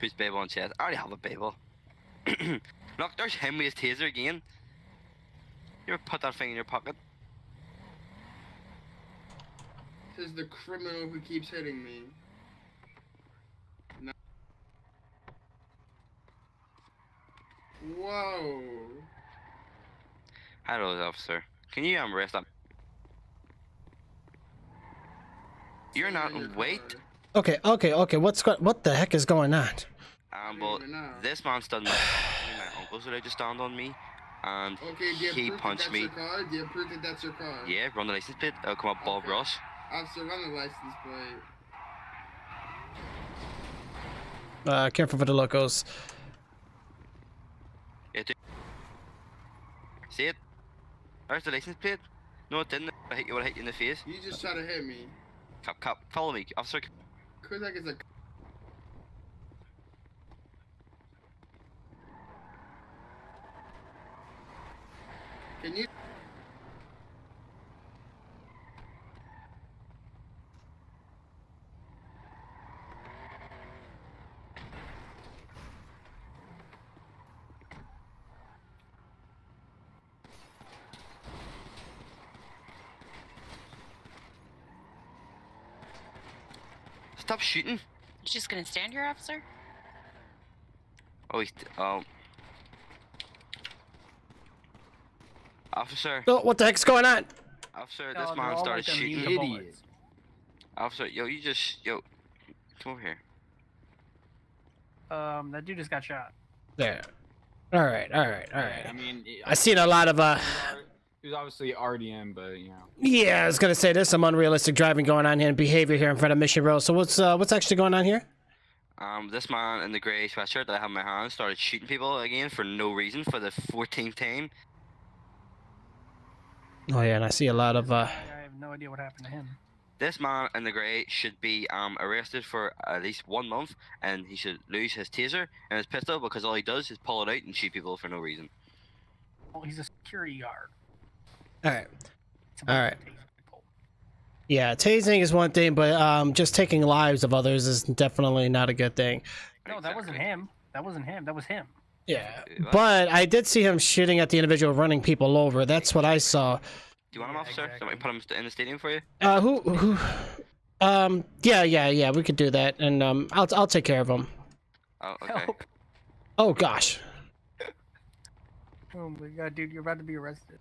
Puts Babel on chest. I already have a Babel. (clears throat) Look, there's him with his taser again. You ever put that thing in your pocket? This is the criminal who keeps hitting me. No. Whoa. Hello, officer. Can you um, arrest that? You're not wait. Okay, okay, okay. What's go- what the heck is going on? Um, well, this man stood my, my uncles would just stand on me, and Okay, he punched me. your car? Do you prove that that's your car? Yeah, run the license plate. I'll come up Bob Ross. Officer, run the license plate. Uh, careful for the locos. Yeah, See it? There's the license plate. No, it didn't. I hit you. I hit you in the face. You just try to hit me. Cop, cop, follow me, officer. Is a. Can you? Stop shooting. You're just gonna stand here, officer? Oh, he's um. Officer. Oh, what the heck's going on? Officer, No, this they're man started like shooting. immune to bullets. Officer, yo, you just yo, come over here. Um, that dude just got shot. There. All right, all right, all right. I mean, I seen a lot of uh. He was obviously RDM, but you know. Yeah, I was gonna say there's some unrealistic driving going on here and behavior here in front of Mission Row. So what's uh what's actually going on here? Um, this man in the grey sweatshirt that I have in my hand started shooting people again for no reason for the 14th time. Oh yeah, and I see a lot of uh. I have no idea what happened to him. This man in the grey should be um arrested for at least one month, and he should lose his taser and his pistol because all he does is pull it out and shoot people for no reason. Well, he's a security guard. All right. All right. Yeah, tasing is one thing, but um, just taking lives of others is definitely not a good thing. No, that wasn't him. That wasn't him. That was him. Yeah. But I did see him shooting at the individual running people over. That's what I saw. Do you want him, off officer? Somebody put him in the stadium for you? Uh, who, who? Um, yeah, yeah, yeah. We could do that, and um, I'll I'll take care of him. Oh, okay. Oh gosh. Oh my god, dude, you're about to be arrested.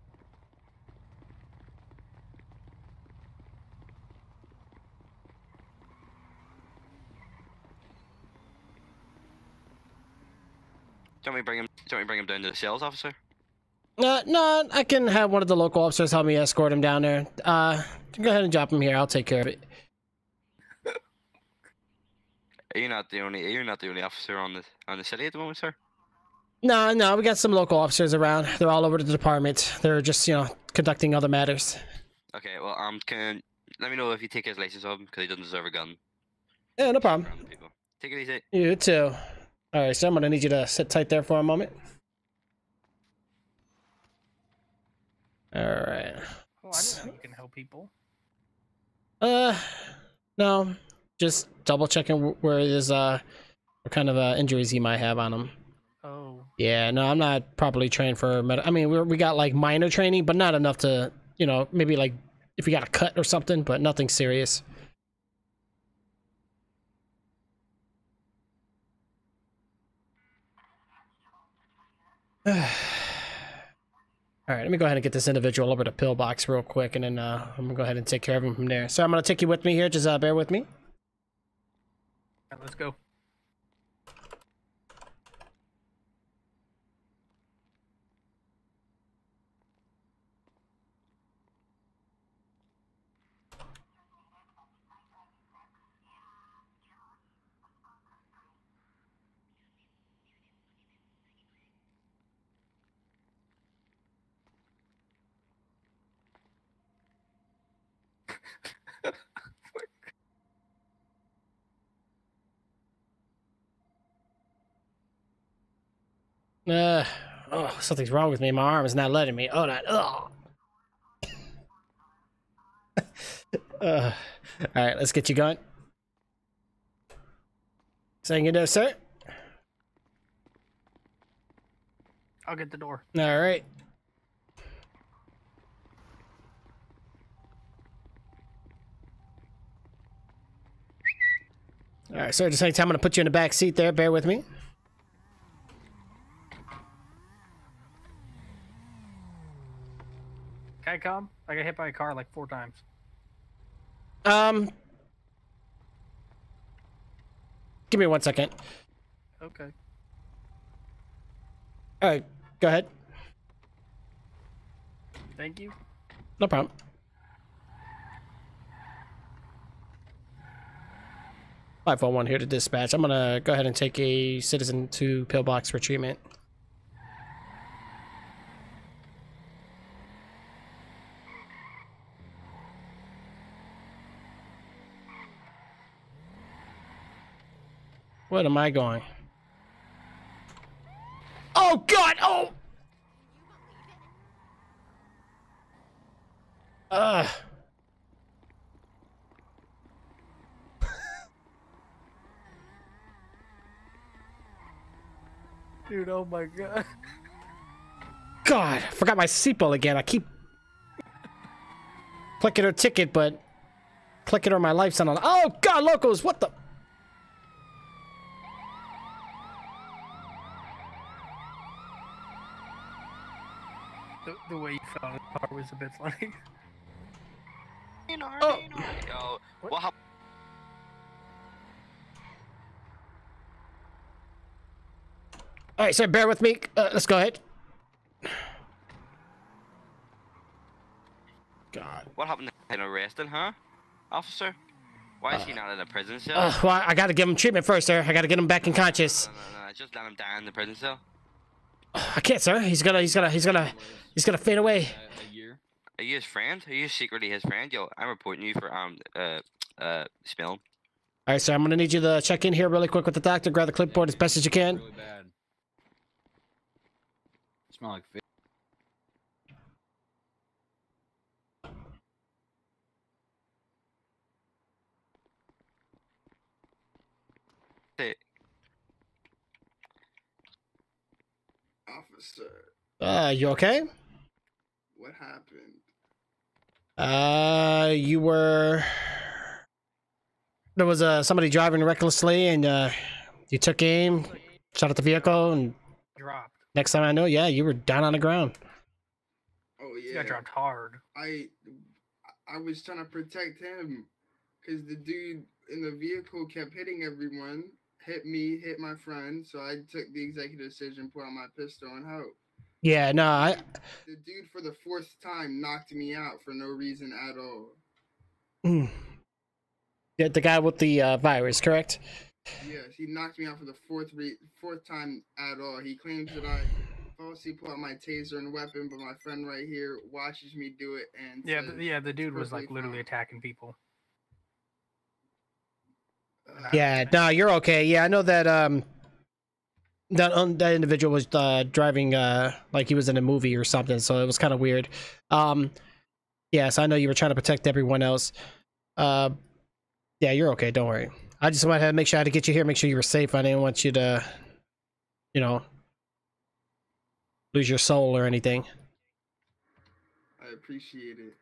Do you want me to bring him? Do you want me to bring him down to the sales officer? Uh, no, I can have one of the local officers help me escort him down there. Uh, go ahead and drop him here. I'll take care of it. Are you not the only? You're not the only officer on the on the city at the moment, sir. No, no, we got some local officers around. They're all over the department. They're just, you know, conducting other matters. Okay, well, um, can let me know if you take his license off him because he doesn't deserve a gun. Yeah, no problem. Take it easy. You too. All right, so I'm gonna need you to sit tight there for a moment. All right. Oh, I didn't know you can help people. Uh, no, just double checking wh- where is uh, what kind of uh, injuries he might have on him. Oh. Yeah, no, I'm not properly trained for med. I mean, we we got like minor training, but not enough to, you know, maybe like if you got a cut or something, but nothing serious. (sighs) All right, let me go ahead and get this individual over to pillbox real quick, and then uh, I'm gonna go ahead and take care of him from there. So I'm gonna take you with me here. Just uh, bear with me. Alright, let's go. Oh, something's wrong with me. My arm is not letting me. Oh, that. Oh. uh, all right, let's get you going. Saying you know, sir. I'll get the door. All right. All right, sir. Just hang time. I'm gonna put you in the back seat there. Bear with me. I come? I got hit by a car like four times. Um, give me one second. Okay. All right, go ahead. Thank you. No problem. Five one one here to dispatch. I'm gonna go ahead and take a citizen to pillbox for treatment. What am I going? Oh God! Oh. Uh. Dude, oh my god. God, I forgot my seatbelt again. I keep click clicking her ticket, but clicking her my life's on. Oh God, locals! What the? The, the way you found the car was a bit funny. Oh. Yo, what happened? All right, sir, bear with me. Uh, let's go ahead. God. What happened to him arrested, huh? Officer? Why is he not in a prison cell? Uh, well, I gotta give him treatment first, sir. I gotta get him back in conscious. no, no, no, just let him die in the prison cell. I can't, sir. He's gonna, he's gonna, he's gonna, he's gonna fade away. Are you his friend? Are you secretly his friend? Yo, I'm reporting you for um uh uh spilling. All right, sir. I'm gonna need you to check in here really quick with the doctor. Grab the clipboard as best as you can. Really bad. Smell like fish. Hey, Officer, Uh, you okay? what happened? Uh, you were. There was uh somebody driving recklessly, and uh, you took aim, shot at the vehicle, and Dropped. next time I know, yeah, you were down on the ground. Oh You yeah. got dropped hard. I I was trying to protect him because the dude in the vehicle kept hitting everyone, hit me, hit my friend. So I took the executive decision, put on my pistol, and hope. Yeah, no, I. The dude for the fourth time knocked me out for no reason at all. Mm. Yeah, the guy with the uh, virus, correct? Yes, he knocked me out for the fourth re- fourth time at all. He claims that I falsely pulled out my taser and weapon, but my friend right here watches me do it and Yeah, says the, yeah. The dude was like literally fine. attacking people. Yeah, no, you're okay. Yeah, I know that um that um, that individual was uh driving uh like he was in a movie or something, so it was kind of weird. Um yes, I know you were trying to protect everyone else. Uh yeah, you're okay, don't worry. I just wanted to make sure I had to get you here, make sure you were safe. I didn't want you to you know lose your soul or anything. I appreciate it.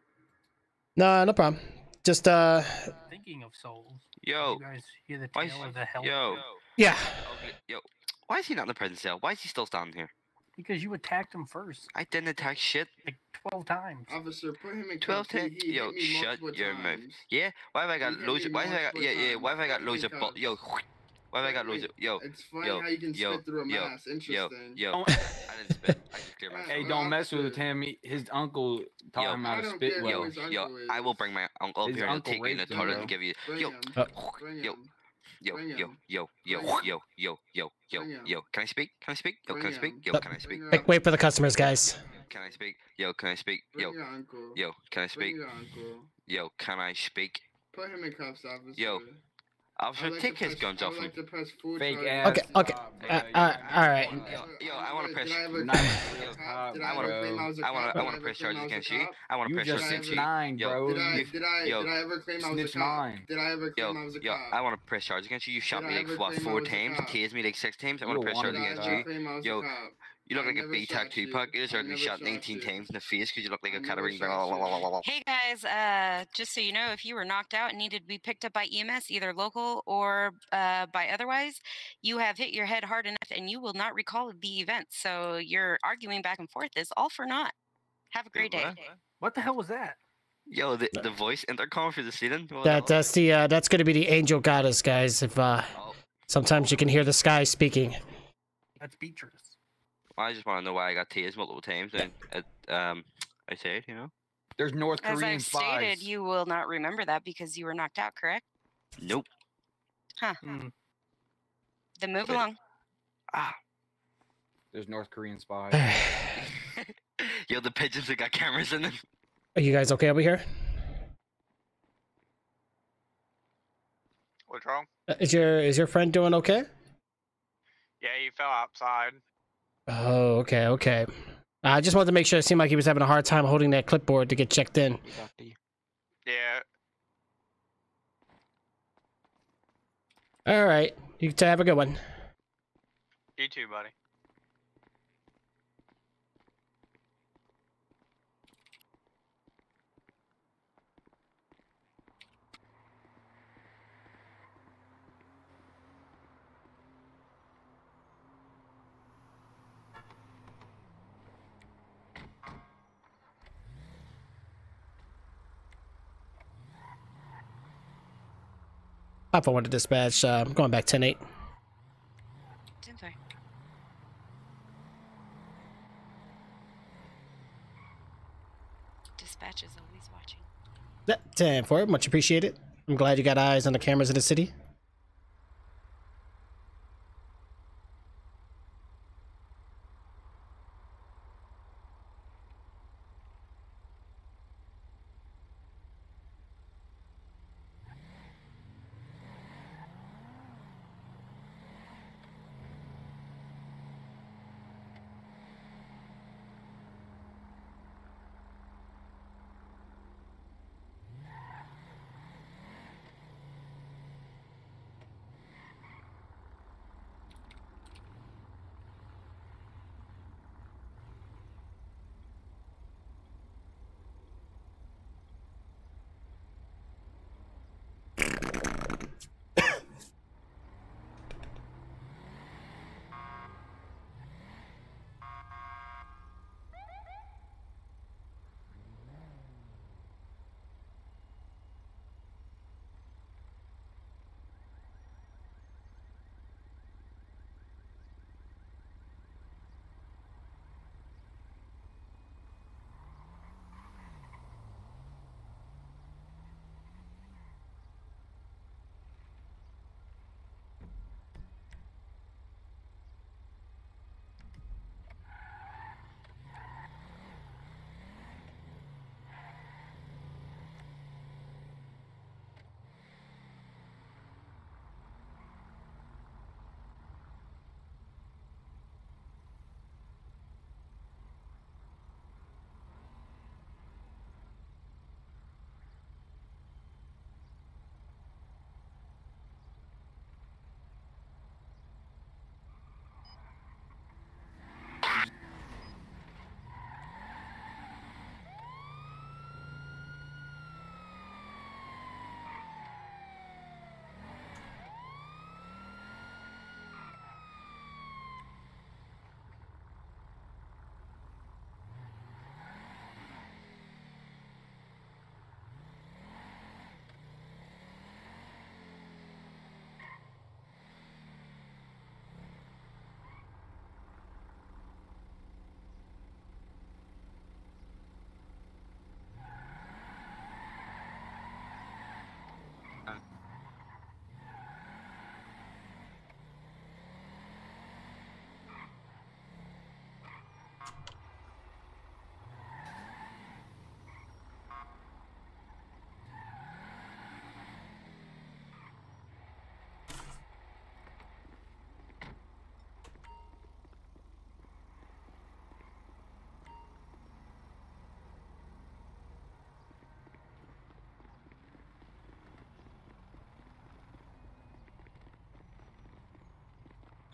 No, no problem. Just uh Thinking of souls. Yo, You guys hear the why is- tale of the hell? yo, yeah. okay, yo, why is he not in the prison cell? Why is he still standing here? Because you attacked him first. I didn't attack shit. Like twelve times. Officer, put him in Twelve cuffs. ten. He, he Yo, shut multiple your mouth. Yeah. Why have I got He loads? Of, why have I got? multiple Yeah, yeah. Why have I got loads of? Bu- yo. Cuffs. Why have I got Wait, loads of? Yo. It's funny yo, how you can yo, spit through a yo, mask. Yo. Interesting. Yo. Don't- I didn't spit. I just cleared my (laughs) Hey, Well, don't mess with officer- him. His uncle taught Yo, him how to spit care who well. his Yo, uncle I will bring my uncle up His here and take you in the toilet and give you. Bring Yo, him. Bring yo, him. yo, yo, yo, yo, yo, yo, yo, yo, yo. Can I speak? Can I speak? Yo, can I speak? Yo, can I speak? Bring Yo, Wait, wait for the customers, guys. can I speak? Yo, can I speak? Yo, yo, can I speak? Yo, can I speak? Put him in cuffs, officer. Yo. Officer, I'd like take his press- guns off would him. like press four Fake ass. Okay, okay. Uh, uh, all right. Yo, I want to press. Did I ever, Nice. Uh, I I ever want claim I was to. a I want to. I want to press charges I was a against you. I want to press charges against snitched you. nine, bro. Did I, did I, did I ever claim I was a cop? Did I ever claim I was a cop? yo, cop? I want to press charges against you. You shot me like what four times, cop? me like six times. I want to press charges against you. claim I was a Yo, cop? You look I like a never big shot you. puck. You I deserve to be shot shot 19 you. times in the face because you look like I a never Katarina. shot you. Hey guys, uh, just so you know, if you were knocked out and needed to be picked up by EMS, either local or uh, by otherwise, you have hit your head hard enough and you will not recall the event. So your arguing back and forth is all for naught. Have a great day. what? What the hell was that? Yo, the, the voice intercom for the ceiling. What the That that's the uh, that's gonna be the angel goddess, guys. If uh, Oh, sometimes you can hear the sky speaking. That's Beatrice. I just want to know why I got tased multiple times. And uh, um, I said, you know, There's North As Korean I've spies. stated, you will not remember that because you were knocked out, correct? nope. Huh. Hmm. Then move Wait. along. Ah. There's North Korean spies. (sighs) (laughs) Yo, the pigeons that got cameras in them. Are you guys okay over here? What's wrong? Uh, Is your is your friend doing okay? Yeah, he fell outside. Oh, okay, okay. I just wanted to make sure. It seemed like he was having a hard time holding that clipboard to get checked in. Yeah. All right, you t- have a good one. You too, buddy. Papa wanted to dispatch. Uh, I'm going back 10-8. Ten five. Dispatch is always watching. Yeah, 10 4. Much appreciated. I'm glad you got eyes on the cameras in the city.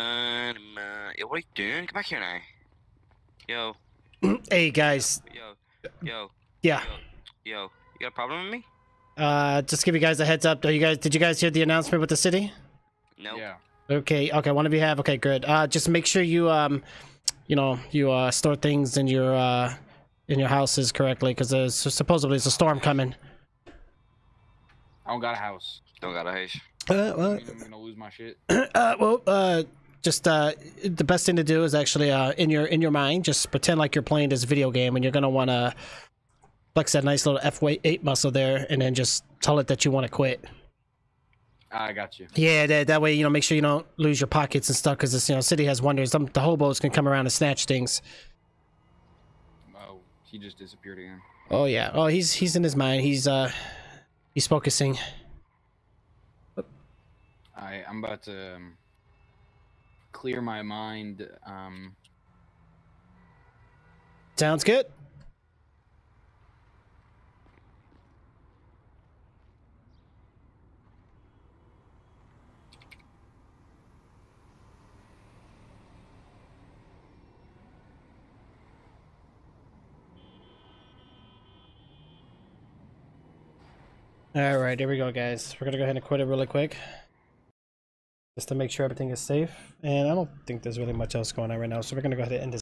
Uh, yo, what are you doing? Come back here now. Yo, (clears throat) hey guys, yo, yo, yeah. yo. You got a problem with me? Uh, just give you guys a heads up. Are you guys? Did you guys hear the announcement with the city? No. Yeah. Okay. Okay. One of you have. Okay. Good. Uh, just make sure you um, you know, you uh store things in your uh in your houses correctly because there's supposedly there's a storm coming. I don't got a house. Don't got a house. Uh, well, I'm gonna lose my shit. (clears throat) uh, well, uh, just uh, the best thing to do is actually uh, in your in your mind, just pretend like you're playing this video game, and you're gonna want to flex that nice little F eight muscle there, and then just tell it that you want to quit. I got you. Yeah, that, that way you know make sure you don't lose your pockets and stuff because this you know city has wonders. Some the hobos can come around and snatch things. Oh, he just disappeared again. Oh yeah. Oh, he's he's in his mind. He's uh he's focusing. I I'm about to um, clear my mind. Um, Sounds good. All right, here we go, guys. We're gonna go ahead and quit it really quick, just to make sure everything is safe. And I don't think there's really much else going on right now, so we're gonna go ahead and end this.